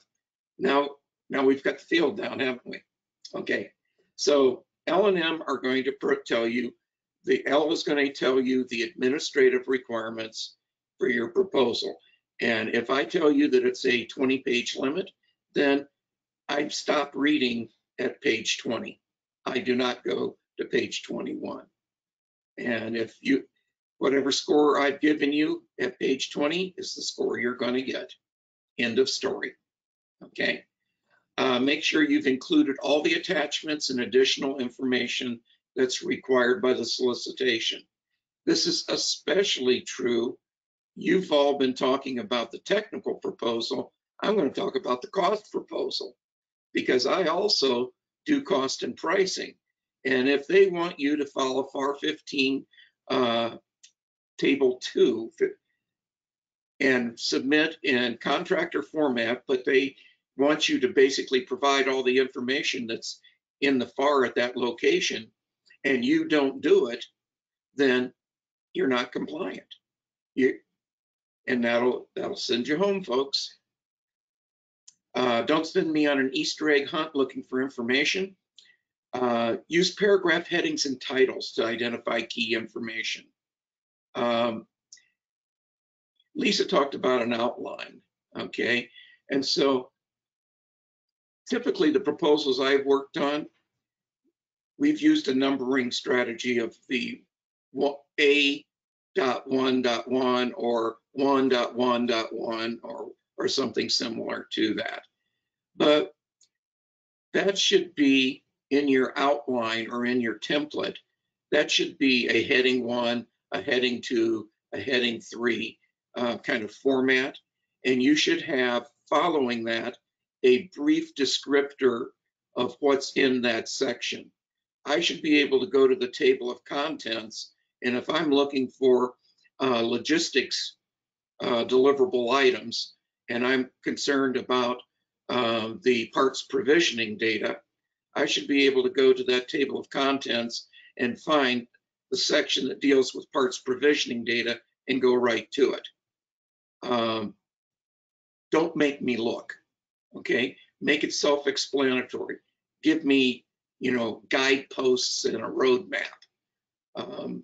now, now we've got the field down, haven't we? Okay, so L and M are going to tell you, the L is going to tell you the administrative requirements for your proposal. And if I tell you that it's a 20 page limit, then I stop reading at page 20. I do not go to page 21. And if you, whatever score I've given you at page 20 is the score you're going to get. End of story. Okay. Uh, make sure you've included all the attachments and additional information that's required by the solicitation. This is especially true. You've all been talking about the technical proposal. I'm going to talk about the cost proposal because I also do cost and pricing. And if they want you to follow FAR 15 uh, Table 2 and submit in contractor format, but they want you to basically provide all the information that's in the FAR at that location, and you don't do it, then you're not compliant. You, and that'll that'll send you home, folks. Uh, don't send me on an Easter egg hunt looking for information. Uh, use paragraph headings and titles to identify key information. Um, Lisa talked about an outline, okay? And so typically the proposals I've worked on, we've used a numbering strategy of the A dot one dot one or one dot one dot one or or something similar to that. But that should be in your outline or in your template. That should be a heading one, a heading two, a heading three uh, kind of format. And you should have, following that, a brief descriptor of what's in that section. I should be able to go to the table of contents, and if I'm looking for uh, logistics uh, deliverable items, and I'm concerned about um, the parts provisioning data, I should be able to go to that table of contents and find the section that deals with parts provisioning data and go right to it. Um, don't make me look, okay? Make it self-explanatory. Give me, you know, guideposts and a roadmap. Um,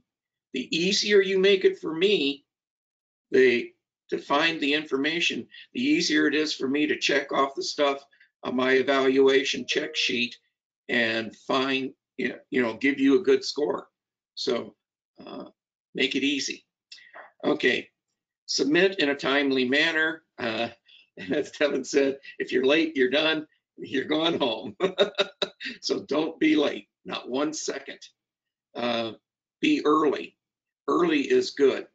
the easier you make it for me, the to find the information, the easier it is for me to check off the stuff on my evaluation check sheet and find, you know, give you a good score. So uh, make it easy. Okay, submit in a timely manner. Uh, as Devon said, if you're late, you're done, you're going home. so don't be late, not one second. Uh, be early. Early is good.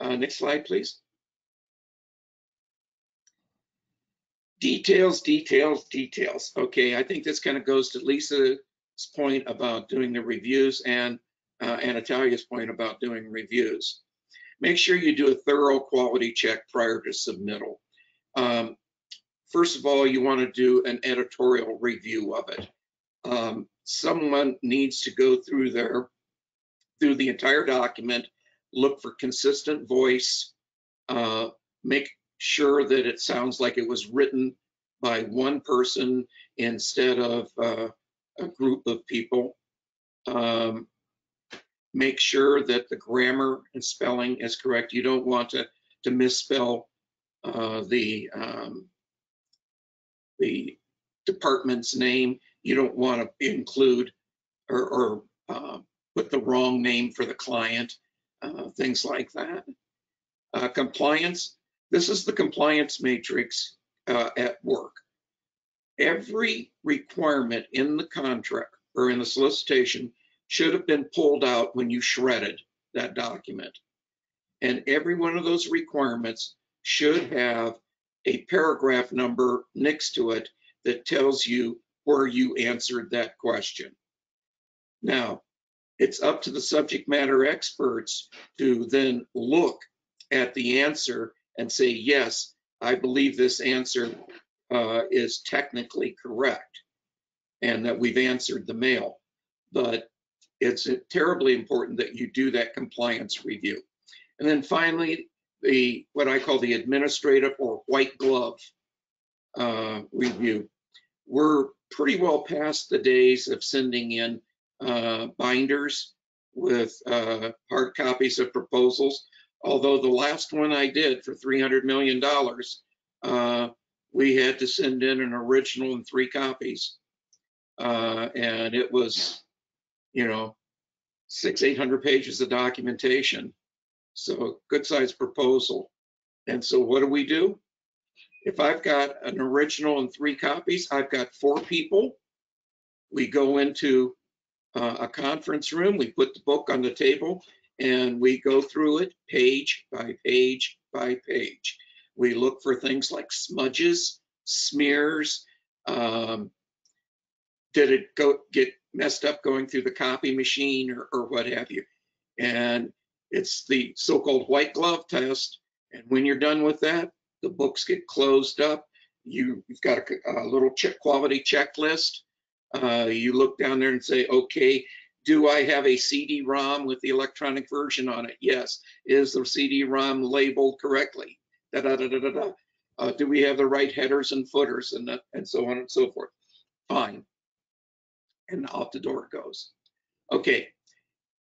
Uh, next slide, please. Details, details, details. Okay, I think this kind of goes to Lisa's point about doing the reviews and uh, and Natalia's point about doing reviews. Make sure you do a thorough quality check prior to submittal. Um, first of all, you want to do an editorial review of it. Um, someone needs to go through there, through the entire document, look for consistent voice, uh, make sure that it sounds like it was written by one person instead of uh, a group of people. Um, make sure that the grammar and spelling is correct. You don't want to, to misspell uh, the, um, the department's name. You don't want to include or, or uh, put the wrong name for the client, uh, things like that. Uh, compliance, this is the compliance matrix uh, at work. Every requirement in the contract or in the solicitation should have been pulled out when you shredded that document. And every one of those requirements should have a paragraph number next to it that tells you where you answered that question. Now, it's up to the subject matter experts to then look at the answer and say, yes, I believe this answer uh, is technically correct and that we've answered the mail. But it's terribly important that you do that compliance review. And then finally, the what I call the administrative or white glove uh, review. We're pretty well past the days of sending in uh, binders with uh, hard copies of proposals. Although the last one I did for $300 million, uh, we had to send in an original and three copies. Uh, and it was you know, six, 800 pages of documentation. So good sized proposal. And so what do we do? If I've got an original and three copies, I've got four people. We go into uh, a conference room, we put the book on the table, and we go through it page by page by page. We look for things like smudges, smears. Um, did it go get messed up going through the copy machine or, or what have you. And it's the so-called white glove test. And when you're done with that, the books get closed up. You, have got a, a, little check quality checklist. Uh, you look down there and say, okay, do I have a CD-ROM with the electronic version on it? Yes. Is the CD-ROM labeled correctly? Da, da, da, da, da, da. Uh, do we have the right headers and footers and, and so on and so forth? Fine and out the door it goes. Okay,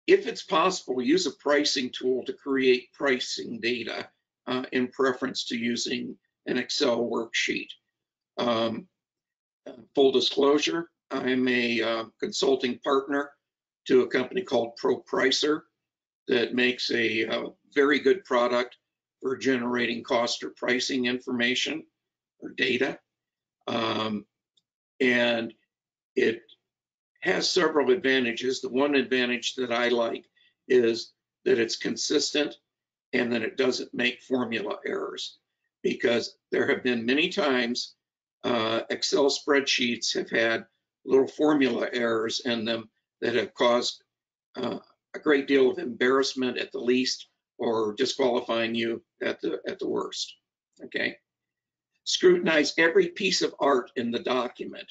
if it's possible, use a pricing tool to create pricing data uh, in preference to using an Excel worksheet. Um, full disclosure, I'm a uh, consulting partner to a company called ProPricer that makes a, a, uh, very good product for generating cost or pricing information or data. Um, and it has several advantages. The one advantage that I like is that it's consistent and that it doesn't make formula errors. Because there have been many times uh, Excel spreadsheets have had little formula errors in them that have caused uh, a great deal of embarrassment at the least or disqualifying you at the at the worst. Okay. Scrutinize every piece of art in the document.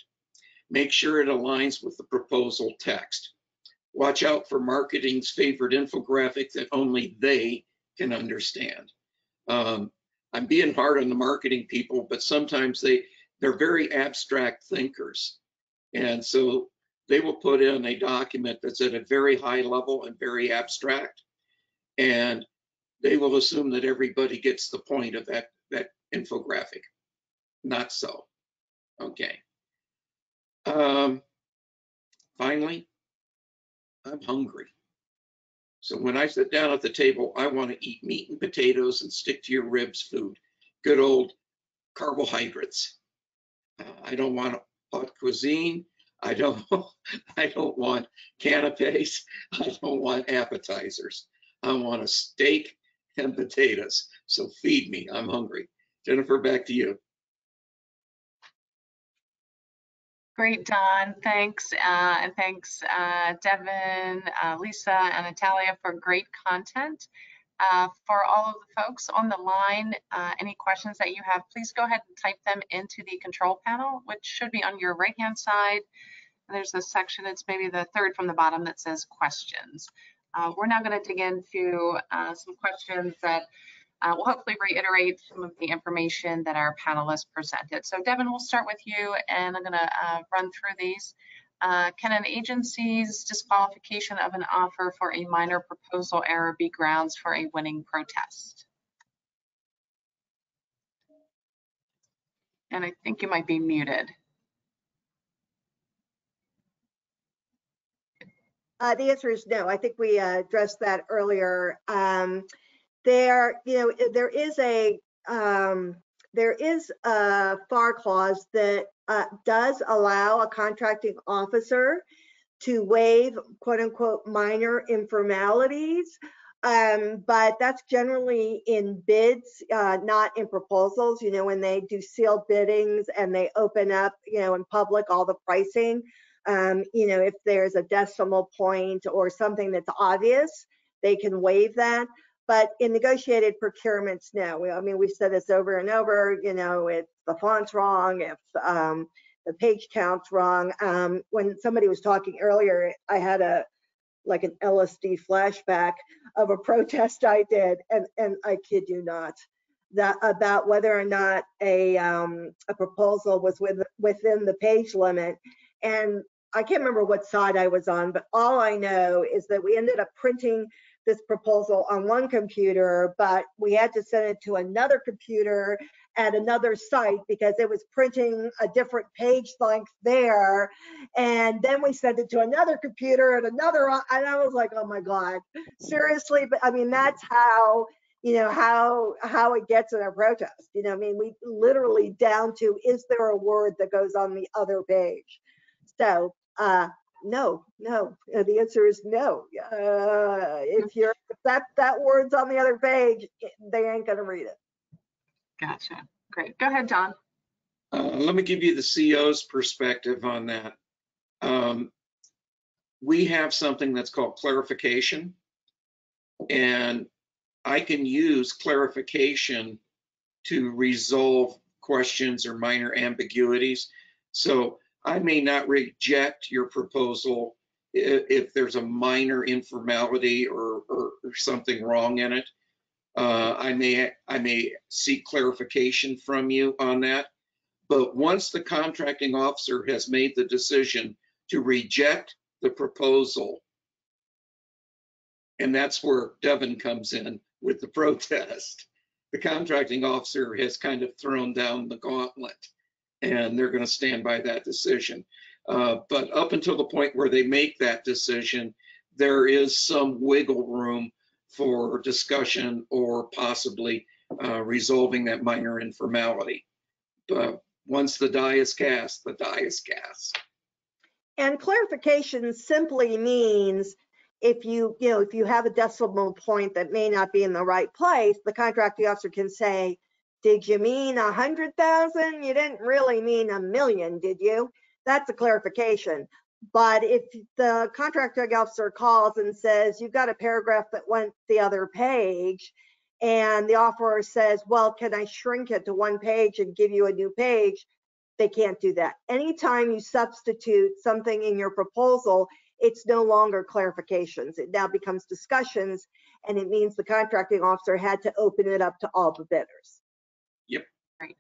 Make sure it aligns with the proposal text. Watch out for marketing's favorite infographic that only they can understand. Um, I'm being hard on the marketing people, but sometimes they they're very abstract thinkers, and so they will put in a document that's at a very high level and very abstract, and they will assume that everybody gets the point of that that infographic. Not so. Okay. Um, finally, I'm hungry. So when I sit down at the table, I want to eat meat and potatoes and stick to your ribs food. Good old carbohydrates. Uh, I don't want haute cuisine. I don't I don't want canapes. I don't want appetizers. I want a steak and potatoes. So feed me. I'm hungry. Jennifer, back to you.
Great, Don. Thanks. Uh, and thanks, uh, Devon, uh, Lisa, and Natalia for great content. Uh, for all of the folks on the line, uh, any questions that you have, please go ahead and type them into the control panel, which should be on your right-hand side. There's a section, it's maybe the third from the bottom that says questions. Uh, we're now going to dig into some questions that uh, we'll hopefully reiterate some of the information that our panelists presented. So Devon, we'll start with you and I'm gonna uh, run through these. Uh, can an agency's disqualification of an offer for a minor proposal error be grounds for a winning protest? And I think you might be muted.
Uh, the answer is no. I think we uh, addressed that earlier. Um, there, you know, there is a um, there is a FAR clause that uh, does allow a contracting officer to waive quote unquote minor informalities. Um, but that's generally in bids, uh, not in proposals. You know, when they do sealed biddings and they open up, you know, in public all the pricing, um, you know, if there's a decimal point or something that's obvious, they can waive that. But in negotiated procurements, no. We, I mean, we've said this over and over. You know, if the font's wrong, if um, the page count's wrong. Um, when somebody was talking earlier, I had a like an LSD flashback of a protest I did, and and I kid you not, that about whether or not a um, a proposal was with, within the page limit, and I can't remember what side I was on, but all I know is that we ended up printing this proposal on one computer, but we had to send it to another computer at another site because it was printing a different page length there. And then we sent it to another computer at another, and I was like, oh my God, seriously? But I mean, that's how, you know, how, how it gets in a protest. You know, I mean, we literally down to, is there a word that goes on the other page? So uh, no, no. The answer is no. Uh, if you're if that that word's on the other page, they ain't gonna read it.
Gotcha. Great. Go ahead, John.
Uh, let me give you the CEO's perspective on that. Um, we have something that's called clarification, and I can use clarification to resolve questions or minor ambiguities. So I may not reject your proposal if, there's a minor informality or, or, or something wrong in it. Uh, I may I may seek clarification from you on that. But once the contracting officer has made the decision to reject the proposal, and that's where Devon comes in with the protest, the contracting officer has kind of thrown down the gauntlet and they're going to stand by that decision. Uh, but up until the point where they make that decision, there is some wiggle room for discussion or possibly uh, resolving that minor informality. But once the die is cast, the die is cast.
And clarification simply means if you, you know, if you have a decimal point that may not be in the right place, the contracting officer can say, did you mean a hundred thousand? You didn't really mean a million, did you? That's a clarification. But if the contracting officer calls and says, you've got a paragraph that went the other page, and the offerer says, well, can I shrink it to one page and give you a new page? They can't do that. Anytime you substitute something in your proposal, it's no longer clarifications. It now becomes discussions, and it means the contracting officer had to open it up to all the bidders.
Great.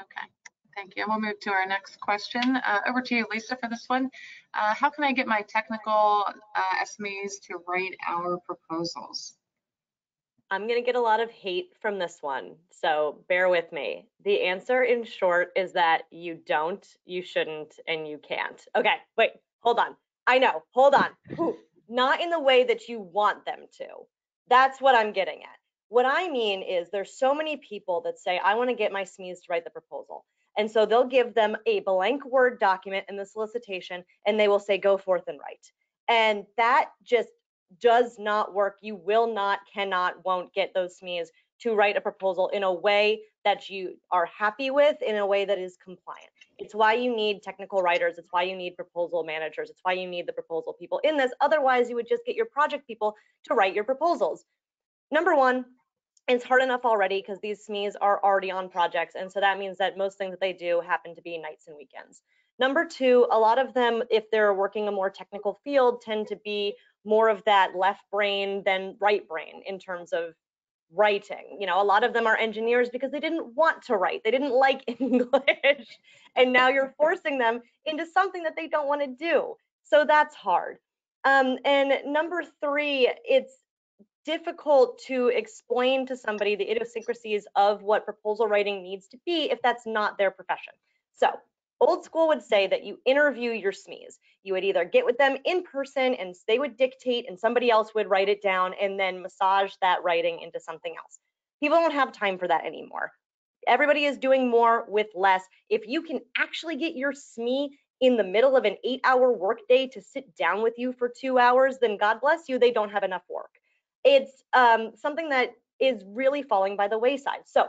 Okay. Thank you. And we'll move to our next question. Uh, over to you, Lisa, for this one. Uh, how can I get my technical uh, SMEs to write our proposals?
I'm going to get a lot of hate from this one, so bear with me. The answer in short is that you don't, you shouldn't, and you can't. Okay, wait, hold on. I know, hold on. Whew. Not in the way that you want them to. That's what I'm getting at. What I mean is there's so many people that say, I want to get my SMEs to write the proposal. And so they'll give them a blank Word document in the solicitation and they will say, go forth and write. And that just does not work. You will not, cannot, won't get those SMEs to write a proposal in a way that you are happy with, in a way that is compliant. It's why you need technical writers. It's why you need proposal managers. It's why you need the proposal people in this. Otherwise, you would just get your project people to write your proposals. Number one, it's hard enough already because these SMEs are already on projects. And so that means that most things that they do happen to be nights and weekends. Number two, a lot of them, if they're working a more technical field, tend to be more of that left brain than right brain in terms of writing. You know, a lot of them are engineers because they didn't want to write, they didn't like English. and now you're forcing them into something that they don't want to do. So that's hard. Um, and number three, it's difficult to explain to somebody the idiosyncrasies of what proposal writing needs to be if that's not their profession. So old school would say that you interview your SMEs. You would either get with them in person and they would dictate and somebody else would write it down and then massage that writing into something else. People don't have time for that anymore. Everybody is doing more with less. If you can actually get your SME in the middle of an eight hour workday to sit down with you for two hours, then God bless you, they don't have enough work it's um, something that is really falling by the wayside. So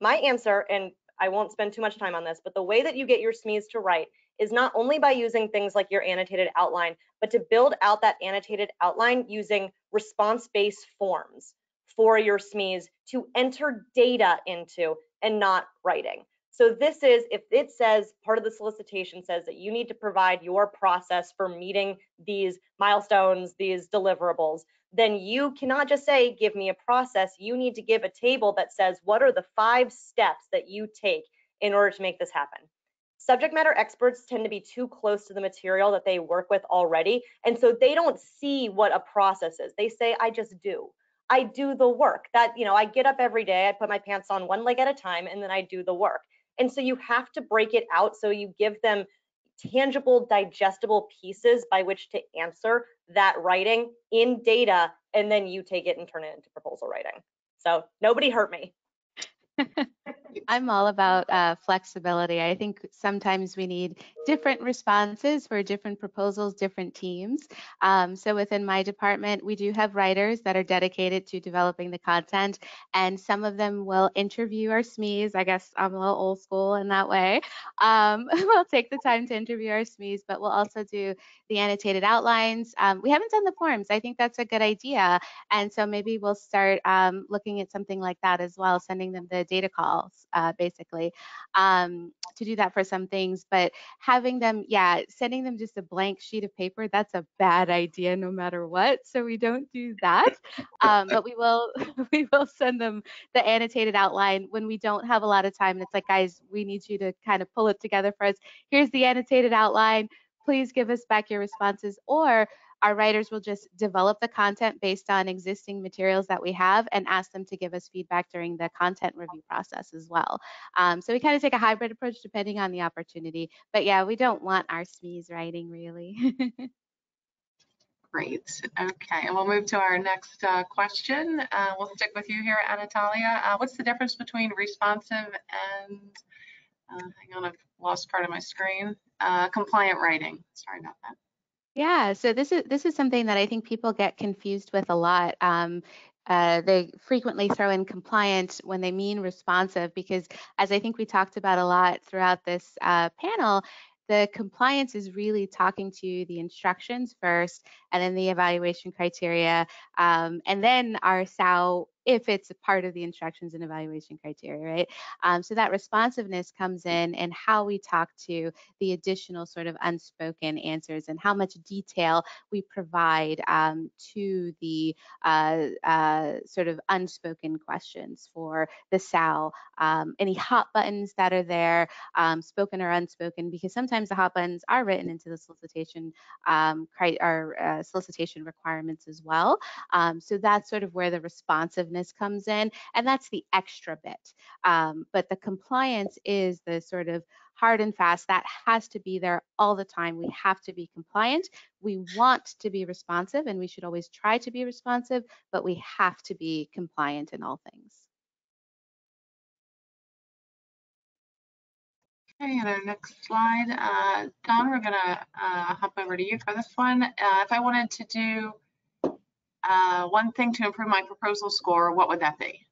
my answer, and I won't spend too much time on this, but the way that you get your SMEs to write is not only by using things like your annotated outline, but to build out that annotated outline using response-based forms for your SMEs to enter data into and not writing. So this is, if it says, part of the solicitation says that you need to provide your process for meeting these milestones, these deliverables, then you cannot just say, give me a process. You need to give a table that says, what are the five steps that you take in order to make this happen? Subject matter experts tend to be too close to the material that they work with already. And so they don't see what a process is. They say, I just do. I do the work that, you know, I get up every day, I put my pants on one leg at a time, and then I do the work. And so you have to break it out so you give them tangible, digestible pieces by which to answer that writing in data, and then you take it and turn it into proposal writing. So nobody hurt me.
I'm all about uh, flexibility. I think sometimes we need different responses for different proposals, different teams. Um, so within my department, we do have writers that are dedicated to developing the content, and some of them will interview our SMEs. I guess I'm a little old school in that way. Um, we'll take the time to interview our SMEs, but we'll also do the annotated outlines. Um, we haven't done the forms. I think that's a good idea. And so maybe we'll start um, looking at something like that as well, sending them the data calls uh, basically, um, to do that for some things. But having them, yeah, sending them just a blank sheet of paper, that's a bad idea no matter what. So we don't do that. Um, but we will, we will send them the annotated outline when we don't have a lot of time. And It's like, guys, we need you to kind of pull it together for us. Here's the annotated outline. Please give us back your responses or our writers will just develop the content based on existing materials that we have and ask them to give us feedback during the content review process as well. Um, so we kind of take a hybrid approach depending on the opportunity. But yeah, we don't want our SMEs writing really.
Great. Okay, and we'll move to our next uh, question. Uh, we'll stick with you here, Anatalia. Uh, what's the difference between responsive and, uh, hang on, I've lost part of my screen, uh, compliant writing? Sorry about that.
Yeah, so this is this is something that I think people get confused with a lot. Um, uh, they frequently throw in compliant when they mean responsive because, as I think we talked about a lot throughout this uh, panel, the compliance is really talking to the instructions first and then the evaluation criteria um, and then our SAO if it's a part of the instructions and evaluation criteria, right? Um, so that responsiveness comes in and how we talk to the additional sort of unspoken answers and how much detail we provide um, to the uh, uh, sort of unspoken questions for the SAL, um, any hot buttons that are there, um, spoken or unspoken, because sometimes the hot buttons are written into the solicitation um, or uh, solicitation requirements as well. Um, so that's sort of where the responsiveness comes in, and that's the extra bit. Um, but the compliance is the sort of hard and fast. That has to be there all the time. We have to be compliant. We want to be responsive, and we should always try to be responsive, but we have to be compliant in all things.
Okay, and our next slide, uh, Don, we're gonna uh, hop over to you for this one. Uh, if I wanted to do uh, one thing to improve my proposal score, what would that be?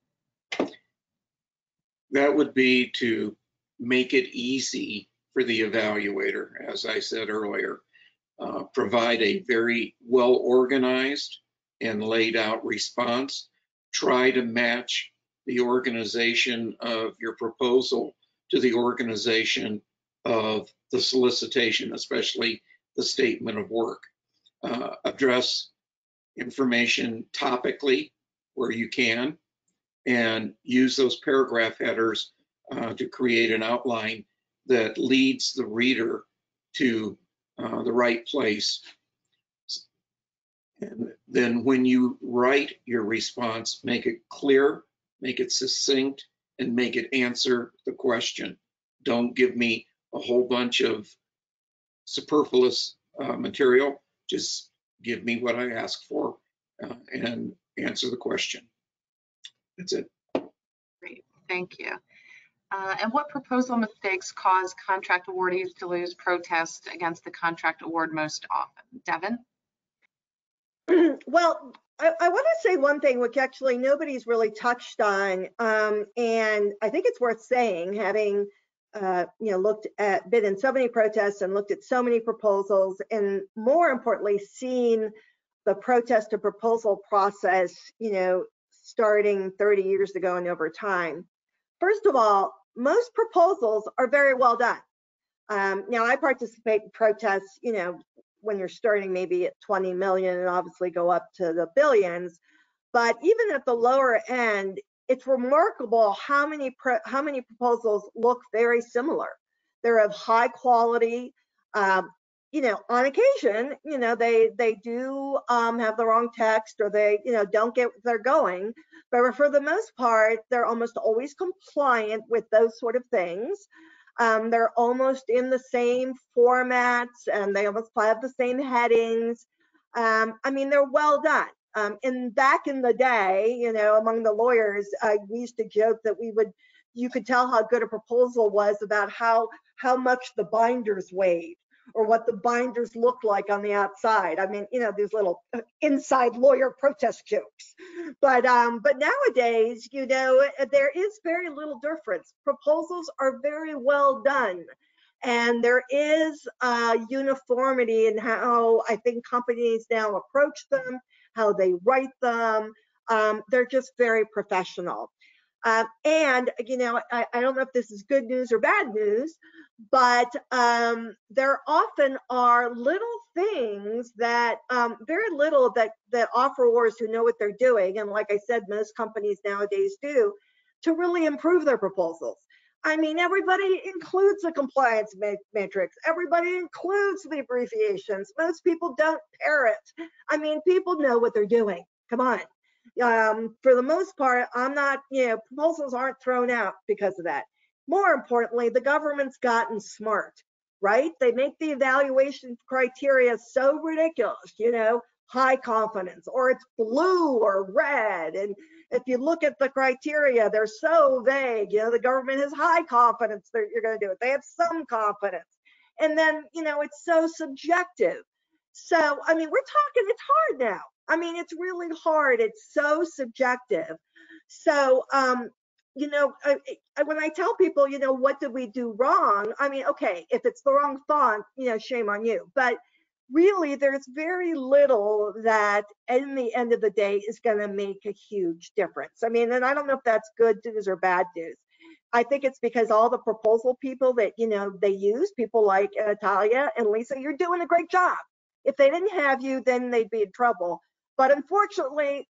That would be to make it easy for the evaluator, as I said earlier. Uh, provide a very well organized and laid out response. Try to match the organization of your proposal to the organization of the solicitation, especially the statement of work. Uh, address information topically where you can and use those paragraph headers uh, to create an outline that leads the reader to uh, the right place. And then when you write your response, make it clear, make it succinct, and make it answer the question. Don't give me a whole bunch of superfluous uh, material. Just give me what I ask for uh, and answer the question. That's it.
Great, thank you. Uh, and what proposal mistakes cause contract awardees to lose protest against the contract award most often? Devon?
well, I, I want to say one thing, which actually nobody's really touched on, um, and I think it's worth saying, having uh, you know looked at been in so many protests and looked at so many proposals, and more importantly, seen the protest to proposal process, you know, starting 30 years ago and over time. First of all, most proposals are very well done. Um, now, I participate in protests, you know, when you're starting maybe at 20 million and obviously go up to the billions. But even at the lower end, it's remarkable how many how many proposals look very similar. They're of high quality. Um, you know, on occasion, you know, they they do um, have the wrong text or they, you know, don't get they're going. But for the most part, they're almost always compliant with those sort of things. Um, they're almost in the same formats and they almost have the same headings. Um, I mean, they're well done. Um, and back in the day, you know, among the lawyers, uh, we used to joke that we would, you could tell how good a proposal was about how how much the binders weighed or what the binders look like on the outside. I mean, you know, these little uh, inside lawyer protest jokes. But um, but nowadays, you know, uh, there is very little difference. Proposals are very well done. And there is uh, uniformity in how I think companies now approach them, how they write them. Um, they're just very professional. Uh, and, you know, I, I, don't know if this is good news or bad news, but um, there often are little things that, um, very little that, that offerors who know what they're doing, and like I said, most companies nowadays do, to really improve their proposals. I mean, everybody includes the compliance matrix. Everybody includes the abbreviations. Most people don't parrot. I mean, people know what they're doing. Come on um, for the most part, I'm not, you know, proposals aren't thrown out because of that. More importantly, the government's gotten smart, right? They make the evaluation criteria so ridiculous, you know, high confidence, or it's blue or red. And if you look at the criteria, they're so vague. You know, the government has high confidence that you're going to do it. They have some confidence. And then, you know, it's so subjective. So, I mean, we're talking, it's hard now. I mean, it's really hard. It's so subjective. So, um, you know, I, I, when I tell people, you know, what did we do wrong? I mean, okay, if it's the wrong font, you know, shame on you. But really, there's very little that, in the end of the day, is going to make a huge difference. I mean, and I don't know if that's good news or bad news. I think it's because all the proposal people that, you know, they use, people like Natalia and Lisa, you're doing a great job. If they didn't have you, then they'd be in trouble. But unfortunately,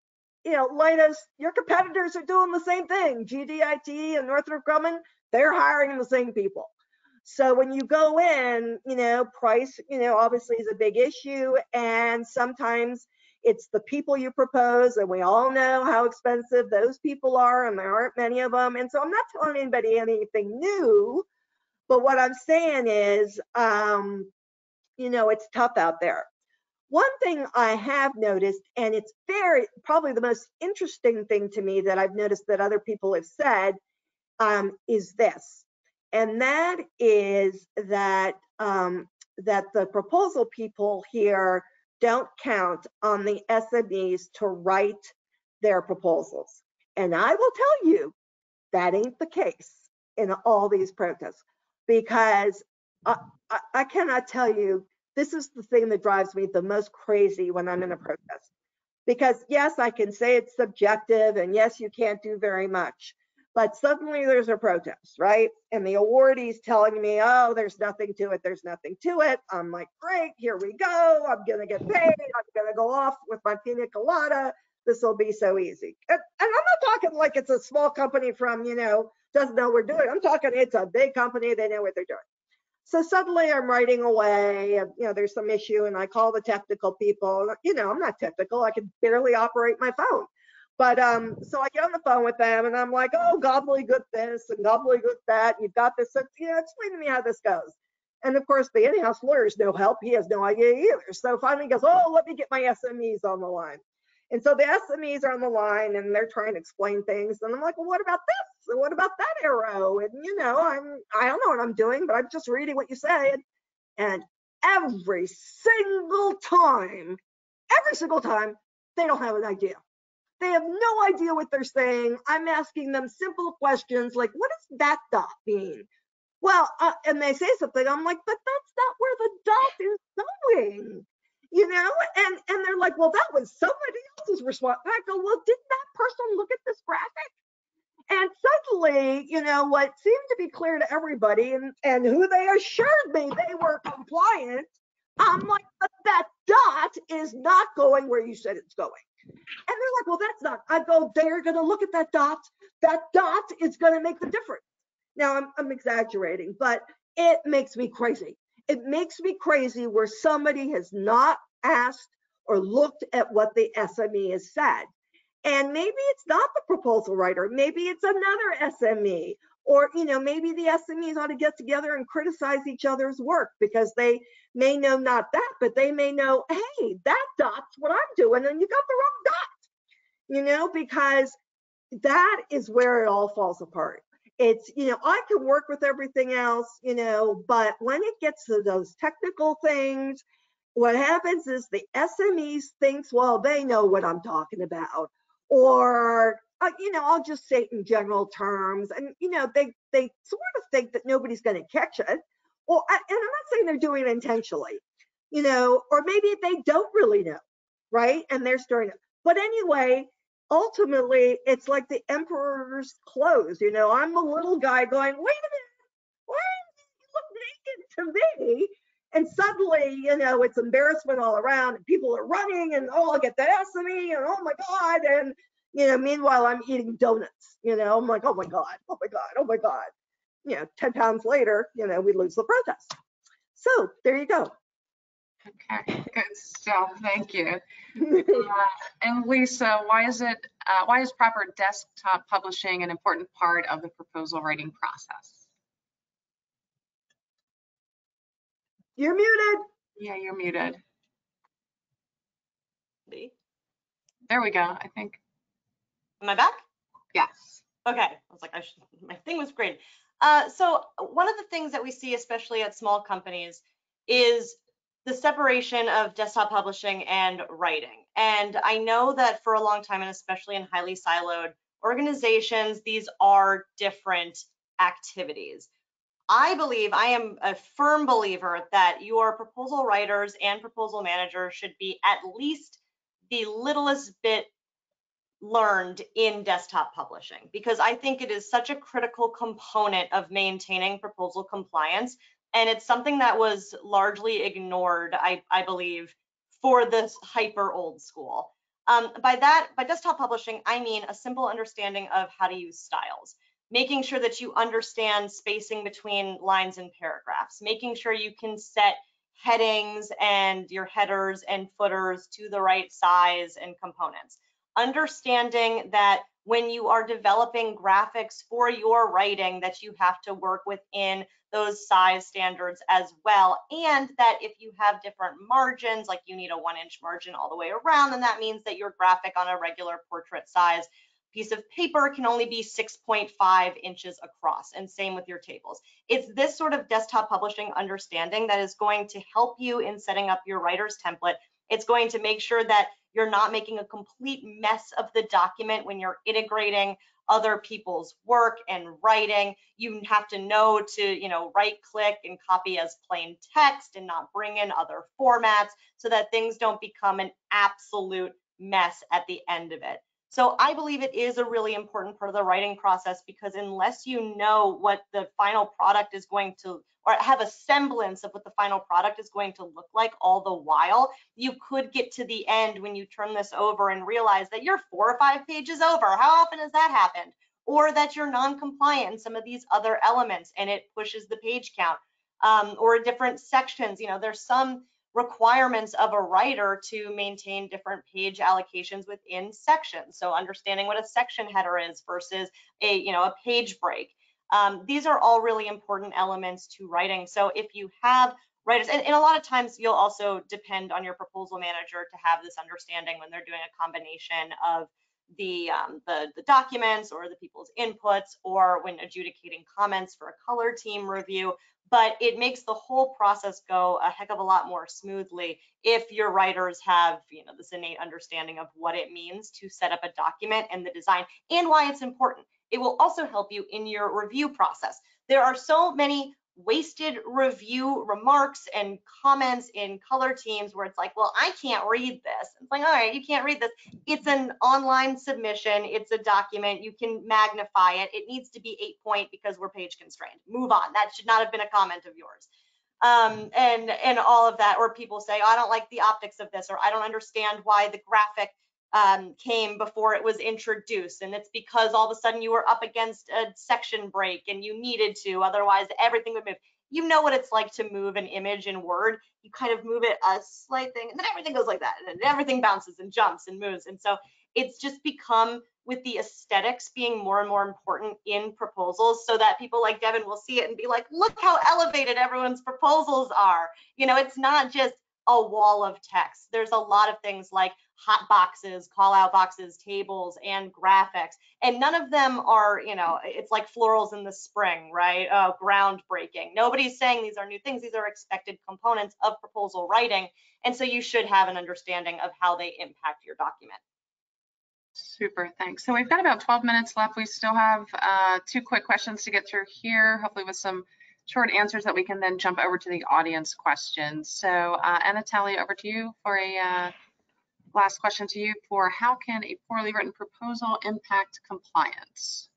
you know, Linus, your competitors are doing the same thing. GDIT and Northrop Grumman, they're hiring the same people. So when you go in, you know, price, you know, obviously is a big issue. And sometimes it's the people you propose, and we all know how expensive those people are, and there aren't many of them. And so I'm not telling anybody anything new, but what I'm saying is, um, you know, it's tough out there. One thing I have noticed, and it's very probably the most interesting thing to me that I've noticed that other people have said, um, is this, and that is that um, that the proposal people here don't count on the SMEs to write their proposals. And I will tell you that ain't the case in all these protests because I, I, I cannot tell you this is the thing that drives me the most crazy when I'm in a protest. Because yes, I can say it's subjective and yes, you can't do very much, but suddenly there's a protest, right? And the awardee's telling me, oh, there's nothing to it, there's nothing to it. I'm like, great, here we go. I'm gonna get paid. I'm gonna go off with my pina colada. This will be so easy. And, and I'm not talking like it's a small company from, you know, doesn't know what we're doing. I'm talking it's a big company, they know what they're doing. So suddenly I'm writing away, and, you know, there's some issue, and I call the technical people. You know, I'm not technical. I can barely operate my phone. But um, so I get on the phone with them, and I'm like, oh, gobbledygook this and gobbledygook that. You've got this. You know, explain to me how this goes. And of course, the in-house lawyer is no help. He has no idea either. So finally he goes, oh, let me get my SMEs on the line. And so the SMEs are on the line and they're trying to explain things. And I'm like, well, what about this? And what about that arrow? And you know, I'm I don't know what I'm doing, but I'm just reading what you say. And, and every single time, every single time, they don't have an idea. They have no idea what they're saying. I'm asking them simple questions like, what does that dot mean? Well, uh, and they say something, I'm like, but that's not where the dot is going you know and and they're like well that was somebody else's response i go well did that person look at this graphic and suddenly you know what seemed to be clear to everybody and and who they assured me they were compliant i'm like but that dot is not going where you said it's going. And they're like well that's not i go they're going to look at that dot. That dot is going to make the difference. Now I'm, I'm exaggerating but it makes me crazy. It makes me crazy where somebody has not asked or looked at what the SME has said. And maybe it's not the proposal writer, maybe it's another SME, or you know, maybe the SMEs ought to get together and criticize each other's work because they may know not that, but they may know, hey, that dot's what I'm doing, and you got the wrong dot. You know, because that is where it all falls apart it's you know i can work with everything else you know but when it gets to those technical things what happens is the smes thinks well they know what i'm talking about or uh, you know i'll just say it in general terms and you know they they sort of think that nobody's going to catch it or and i'm not saying they're doing it intentionally you know or maybe they don't really know right and they're starting it but anyway ultimately it's like the emperor's clothes you know i'm the little guy going wait a minute why you look naked to me and suddenly you know it's embarrassment all around and people are running and oh i'll get that SME and oh my god and you know meanwhile i'm eating donuts you know i'm like oh my god oh my god oh my god you know 10 pounds later you know we lose the protest so there you go
Okay, good stuff. Thank you. Uh, and Lisa, why is it uh, why is proper desktop publishing an important part of the proposal writing process?
You're muted.
Yeah, you're muted.
Me?
There we go. I think
Am I back?
yes.
Okay, I was like, I should, my thing was great. Uh, so one of the things that we see, especially at small companies, is the separation of desktop publishing and writing. And I know that for a long time, and especially in highly siloed organizations, these are different activities. I believe, I am a firm believer that your proposal writers and proposal managers should be at least the littlest bit learned in desktop publishing because I think it is such a critical component of maintaining proposal compliance. And it's something that was largely ignored, I, I believe, for this hyper old school. Um, by that, by desktop publishing, I mean a simple understanding of how to use styles, making sure that you understand spacing between lines and paragraphs, making sure you can set headings and your headers and footers to the right size and components. Understanding that when you are developing graphics for your writing that you have to work within those size standards as well. And that if you have different margins, like you need a one inch margin all the way around, then that means that your graphic on a regular portrait size piece of paper can only be 6.5 inches across and same with your tables. It's this sort of desktop publishing understanding that is going to help you in setting up your writer's template. It's going to make sure that you're not making a complete mess of the document when you're integrating other people's work and writing. You have to know to, you know, right click and copy as plain text and not bring in other formats so that things don't become an absolute mess at the end of it. So I believe it is a really important part of the writing process because unless you know what the final product is going to, or have a semblance of what the final product is going to look like all the while, you could get to the end when you turn this over and realize that you're four or five pages over. How often has that happened? Or that you're non-compliant in some of these other elements and it pushes the page count. Um, or different sections, you know, there's some requirements of a writer to maintain different page allocations within sections. So understanding what a section header is versus a, you know, a page break. Um, these are all really important elements to writing. So if you have writers, and, and a lot of times you'll also depend on your proposal manager to have this understanding when they're doing a combination of the, um, the, the documents or the people's inputs or when adjudicating comments for a color team review but it makes the whole process go a heck of a lot more smoothly if your writers have you know this innate understanding of what it means to set up a document and the design and why it's important. It will also help you in your review process. There are so many wasted review remarks and comments in color teams where it's like, well, I can't read this. It's like, all right, you can't read this. It's an online submission. It's a document. You can magnify it. It needs to be eight point because we're page constrained. Move on. That should not have been a comment of yours. Um, and and all of that, or people say, oh, I don't like the optics of this, or I don't understand why the graphic um, came before it was introduced. And it's because all of a sudden you were up against a section break and you needed to, otherwise everything would move. You know what it's like to move an image in Word. You kind of move it a slight thing and then everything goes like that and everything bounces and jumps and moves. And so it's just become with the aesthetics being more and more important in proposals so that people like Devon will see it and be like, look how elevated everyone's proposals are. You know, it's not just a wall of text. There's a lot of things like hot boxes, call out boxes, tables, and graphics. And none of them are, you know, it's like florals in the spring, right? Uh, groundbreaking. Nobody's saying these are new things. These are expected components of proposal writing. And so you should have an understanding of how they impact your document.
Super, thanks. So we've got about 12 minutes left. We still have uh, two quick questions to get through here, hopefully with some short answers that we can then jump over to the audience questions. So uh, Anatolia, over to you for a uh, last question to you for how can a poorly written proposal impact compliance?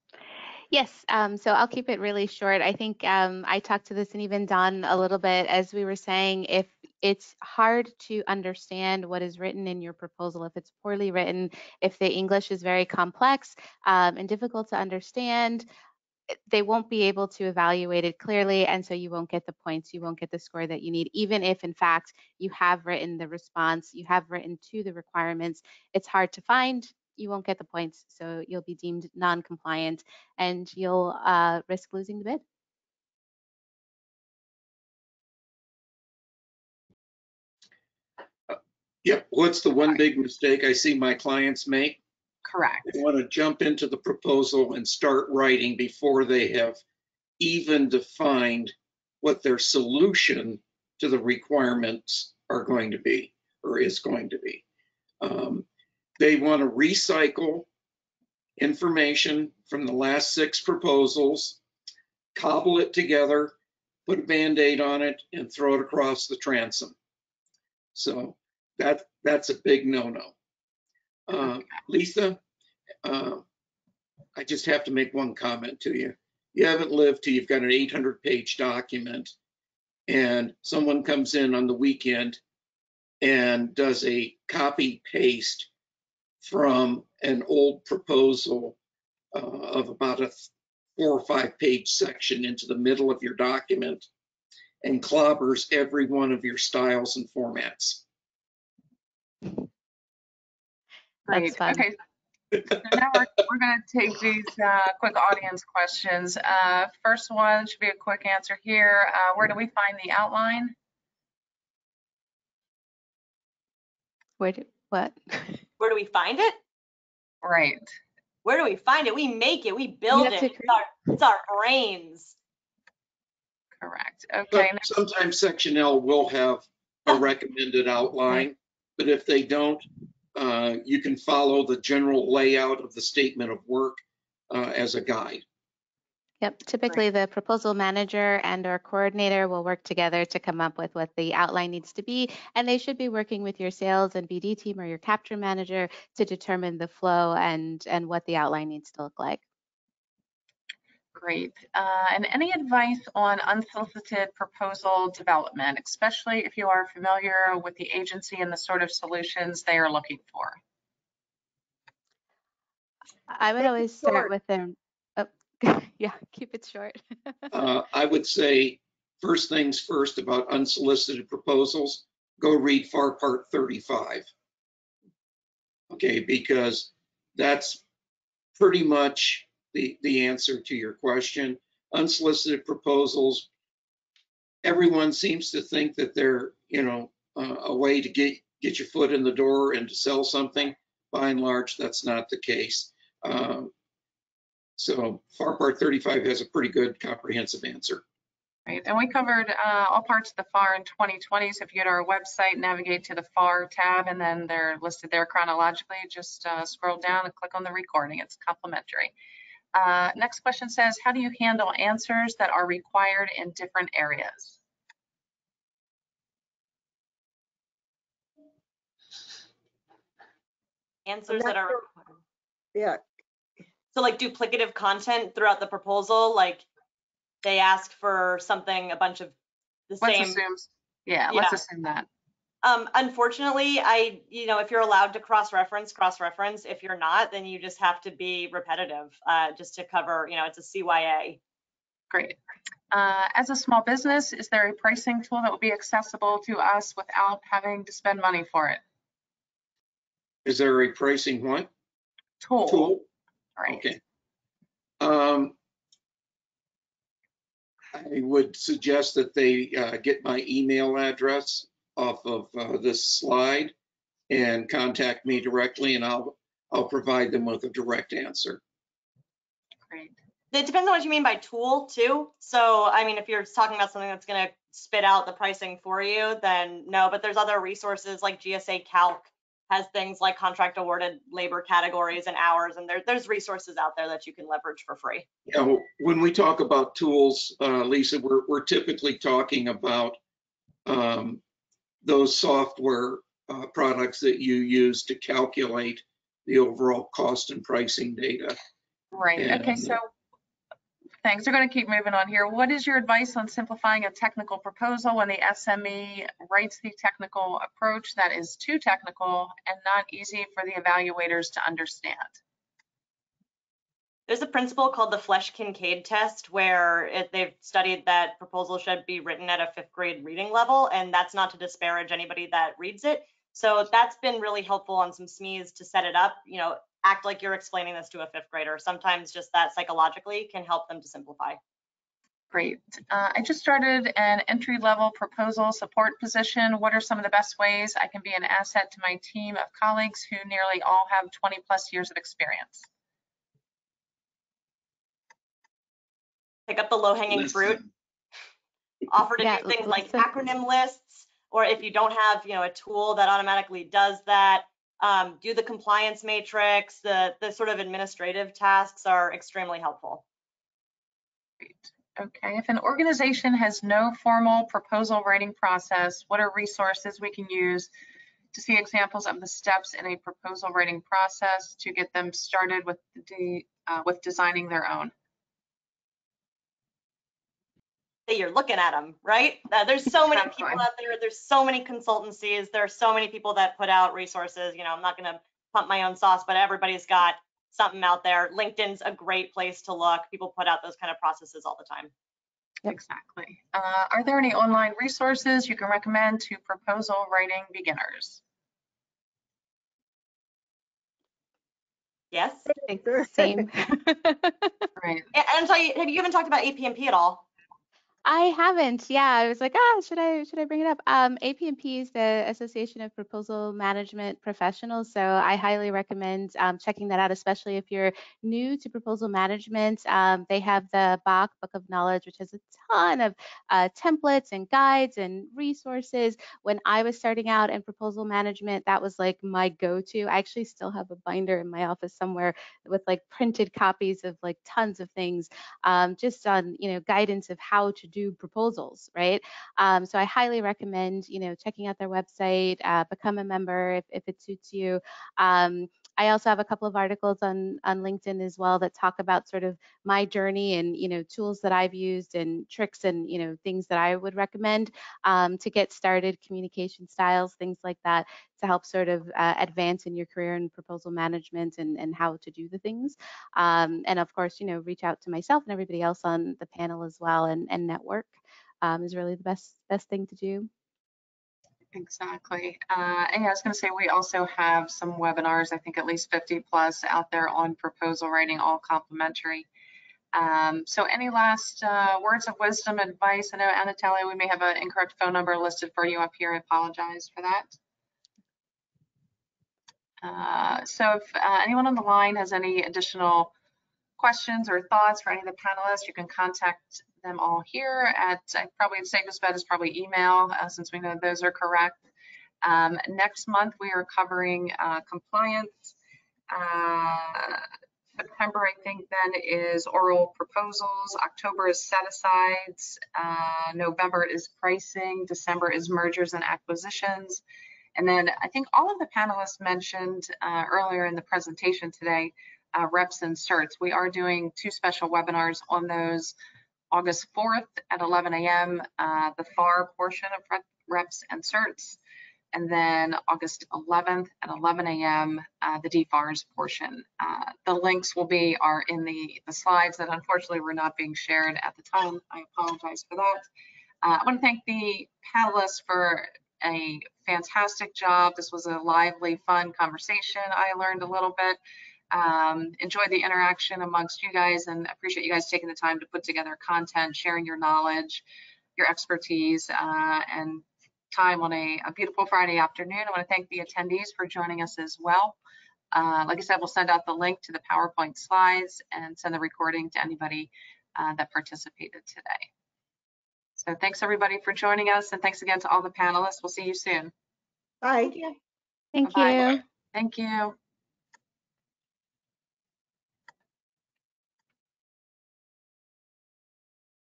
Yes, um, so I'll keep it really short. I think um, I talked to this and even Don a little bit as we were saying, if it's hard to understand what is written in your proposal, if it's poorly written, if the English is very complex um, and difficult to understand, they won't be able to evaluate it clearly and so you won't get the points you won't get the score that you need even if in fact you have written the response you have written to the requirements. It's hard to find you won't get the points so you'll be deemed non-compliant and you'll uh, risk losing the bid.
Yep, what's the one big mistake I see my clients make?
Correct.
They want to jump into the proposal and start writing before they have even defined what their solution to the requirements are going to be, or is going to be. Um, They want to recycle information from the last six proposals, cobble it together, put a Band-Aid on it, and throw it across the transom. So that, that's a big no-no. Uh, Lisa, uh, I just have to make one comment to you. You haven't lived till you've got an 800-page document, and someone comes in on the weekend and does a copy paste from an old proposal uh, of about a four or five page section into the middle of your document and clobbers every one of your styles and formats.
Great.
fun.
Okay. So now we're, we're going to take these uh, quick audience questions. Uh, First one should be a quick answer here. Uh, Where do we find the outline?
Where do, what?
Where do we find it?
Right.
Where do we find it? We make it, we build it. It's our, it's our brains.
Correct. Okay. next-
sometimes section L will have a recommended outline, but if they don't, uh, you can follow the general layout of the statement of work uh, as a guide.
Yep, typically the proposal manager and or coordinator will work together to come up with what the outline needs to be. And they should be working with your sales and BD team or your capture manager to determine the flow and, and what the outline needs to look like.
Great. Uh, And any advice on unsolicited proposal development, especially if you are familiar with the agency and the sort of solutions they are looking for?
I would always start with them. Oh, yeah, keep it short.
Uh, I would say, first things first about unsolicited proposals, go read FAR Part 35. Okay, because that's pretty much the, the answer to your question. Unsolicited proposals, everyone seems to think that they're, you know, uh, a way to get, get your foot in the door and to sell something. By and large, that's not the case. Um, So FAR Part 35 has a pretty good comprehensive answer.
Right, and we covered uh, all parts of the FAR in 2020. So if you go to our website, navigate to the FAR tab, and then they're listed there chronologically. Just uh, scroll down and click on the recording. It's complimentary. Uh, Next question says, how do you handle answers that are required in different areas?
Answers that are,
sure. Yeah,
so like duplicative content throughout the proposal, like they ask for something, a bunch of the
Let's
same.
assume, yeah, let's assume that.
Um, unfortunately, I, you know, if you're allowed to cross-reference, cross-reference. If you're not, then you just have to be repetitive, uh, just to cover, you know, it's a CYA.
Great. Uh, As a small business, is there a pricing tool that will be accessible to us without having to spend money for it?
Is there a pricing what?
Tool,
Tool?
right?
Okay. Um, I would suggest that they uh, get my email address off of uh, this slide and contact me directly and I'll, I'll provide them with a direct answer.
Great.
It depends on what you mean by tool too. So, I mean, if you're talking about something that's gonna spit out the pricing for you, then no, but there's other resources like GSA Calc has things like contract awarded labor categories and hours, and there, there's resources out there that you can leverage for free.
You know, when we talk about tools, uh, Lisa, we're, we're typically talking about um, those software uh, products that you use to calculate the overall cost and pricing data.
Right, okay, so, thanks, we're gonna keep moving on here. What is your advice on simplifying a technical proposal when the SME writes the technical approach that is too technical and not easy for the evaluators to understand?
There's a principle called the Flesch Kincaid test where it, they've studied that proposals should be written at a fifth grade reading level, and that's not to disparage anybody that reads it. So that's been really helpful on some SMEs to set it up, you know, act like you're explaining this to a fifth grader. Sometimes just that psychologically can help them to simplify.
Great. Uh, I just started an entry-level proposal support position. What are some of the best ways I can be an asset to my team of colleagues who nearly all have 20-plus years of experience?
Pick up the low hanging fruit, offer to
Yeah,
do things like acronym lists, or if you don't have, you know, a tool that automatically does that, um, do the compliance matrix, the, the sort of administrative tasks are extremely helpful.
Great. Okay, if an organization has no formal proposal writing process, what are resources we can use to see examples of the steps in a proposal writing process to get them started with the, uh, with designing their own?
that you're looking at them, right? Uh, there's so many people out there. There's so many consultancies. There are so many people that put out resources. You know, I'm not going to pump my own sauce, but everybody's got something out there. LinkedIn's a great place to look. People put out those kind of processes all the time.
Exactly. Uh, are there any online resources you can recommend to proposal writing beginners?
Yes.
I think they're the same.
Right.
And, and so you, have you even talked about APMP at all?
I haven't. Yeah, I was like, ah, should I should I bring it up? Um, APMP is the Association of Proposal Management Professionals, so I highly recommend um, checking that out, especially if you're new to proposal management. Um, they have the Bach Book of Knowledge, which has a ton of uh, templates and guides and resources. When I was starting out in proposal management, that was like my go-to. I actually still have a binder in my office somewhere with like printed copies of like tons of things um, just on you know guidance of how to do proposals right? Um, so i highly recommend you know checking out their website uh, become a member if, if it suits you. Um, i also have a couple of articles on on linkedin as well that talk about sort of my journey and you know tools that i've used and tricks and you know things that i would recommend um, to get started communication styles things like that to help sort of uh, advance in your career in proposal management and, and how to do the things um, and of course, you know, reach out to myself and everybody else on the panel as well and, and network um, is really the best best thing to do.
Exactly. Uh, and yeah, I was going to say we also have some webinars, I think at least 50 plus out there on proposal writing, all complimentary. Um, so any last uh, words of wisdom, advice? I know, Anatolia, we may have an incorrect phone number listed for you up here. I apologize for that. Uh, so if uh, anyone on the line has any additional questions or thoughts for any of the panelists, you can contact them all here at, I probably the safest bet is probably email, uh, since we know those are correct. Um, next month, we are covering uh, compliance. Uh, September, I think then is oral proposals. October is set asides. Uh, November is pricing. December is mergers and acquisitions. And then I think all of the panelists mentioned uh, earlier in the presentation today, uh, reps and certs. We are doing two special webinars on those August 4th at 11 a.m., uh, the FAR portion of reps and certs, and then August 11th at 11 a.m., uh, the DFARS portion. Uh, the links will be are in the, the slides that unfortunately were not being shared at the time. I apologize for that. Uh, I want to thank the panelists for a fantastic job. This was a lively, fun conversation. I learned a little bit. Um, enjoyed the interaction amongst you guys and appreciate you guys taking the time to put together content, sharing your knowledge, your expertise, uh, and time on a, a, beautiful Friday afternoon. I want to thank the attendees for joining us as well. Uh, like I said, we'll send out the link to the PowerPoint slides and send the recording to anybody uh, that participated today. So thanks everybody for joining us and thanks again to all the panelists. We'll see you soon.
Bye.
Thank
Bye-bye.
you.
Thank you.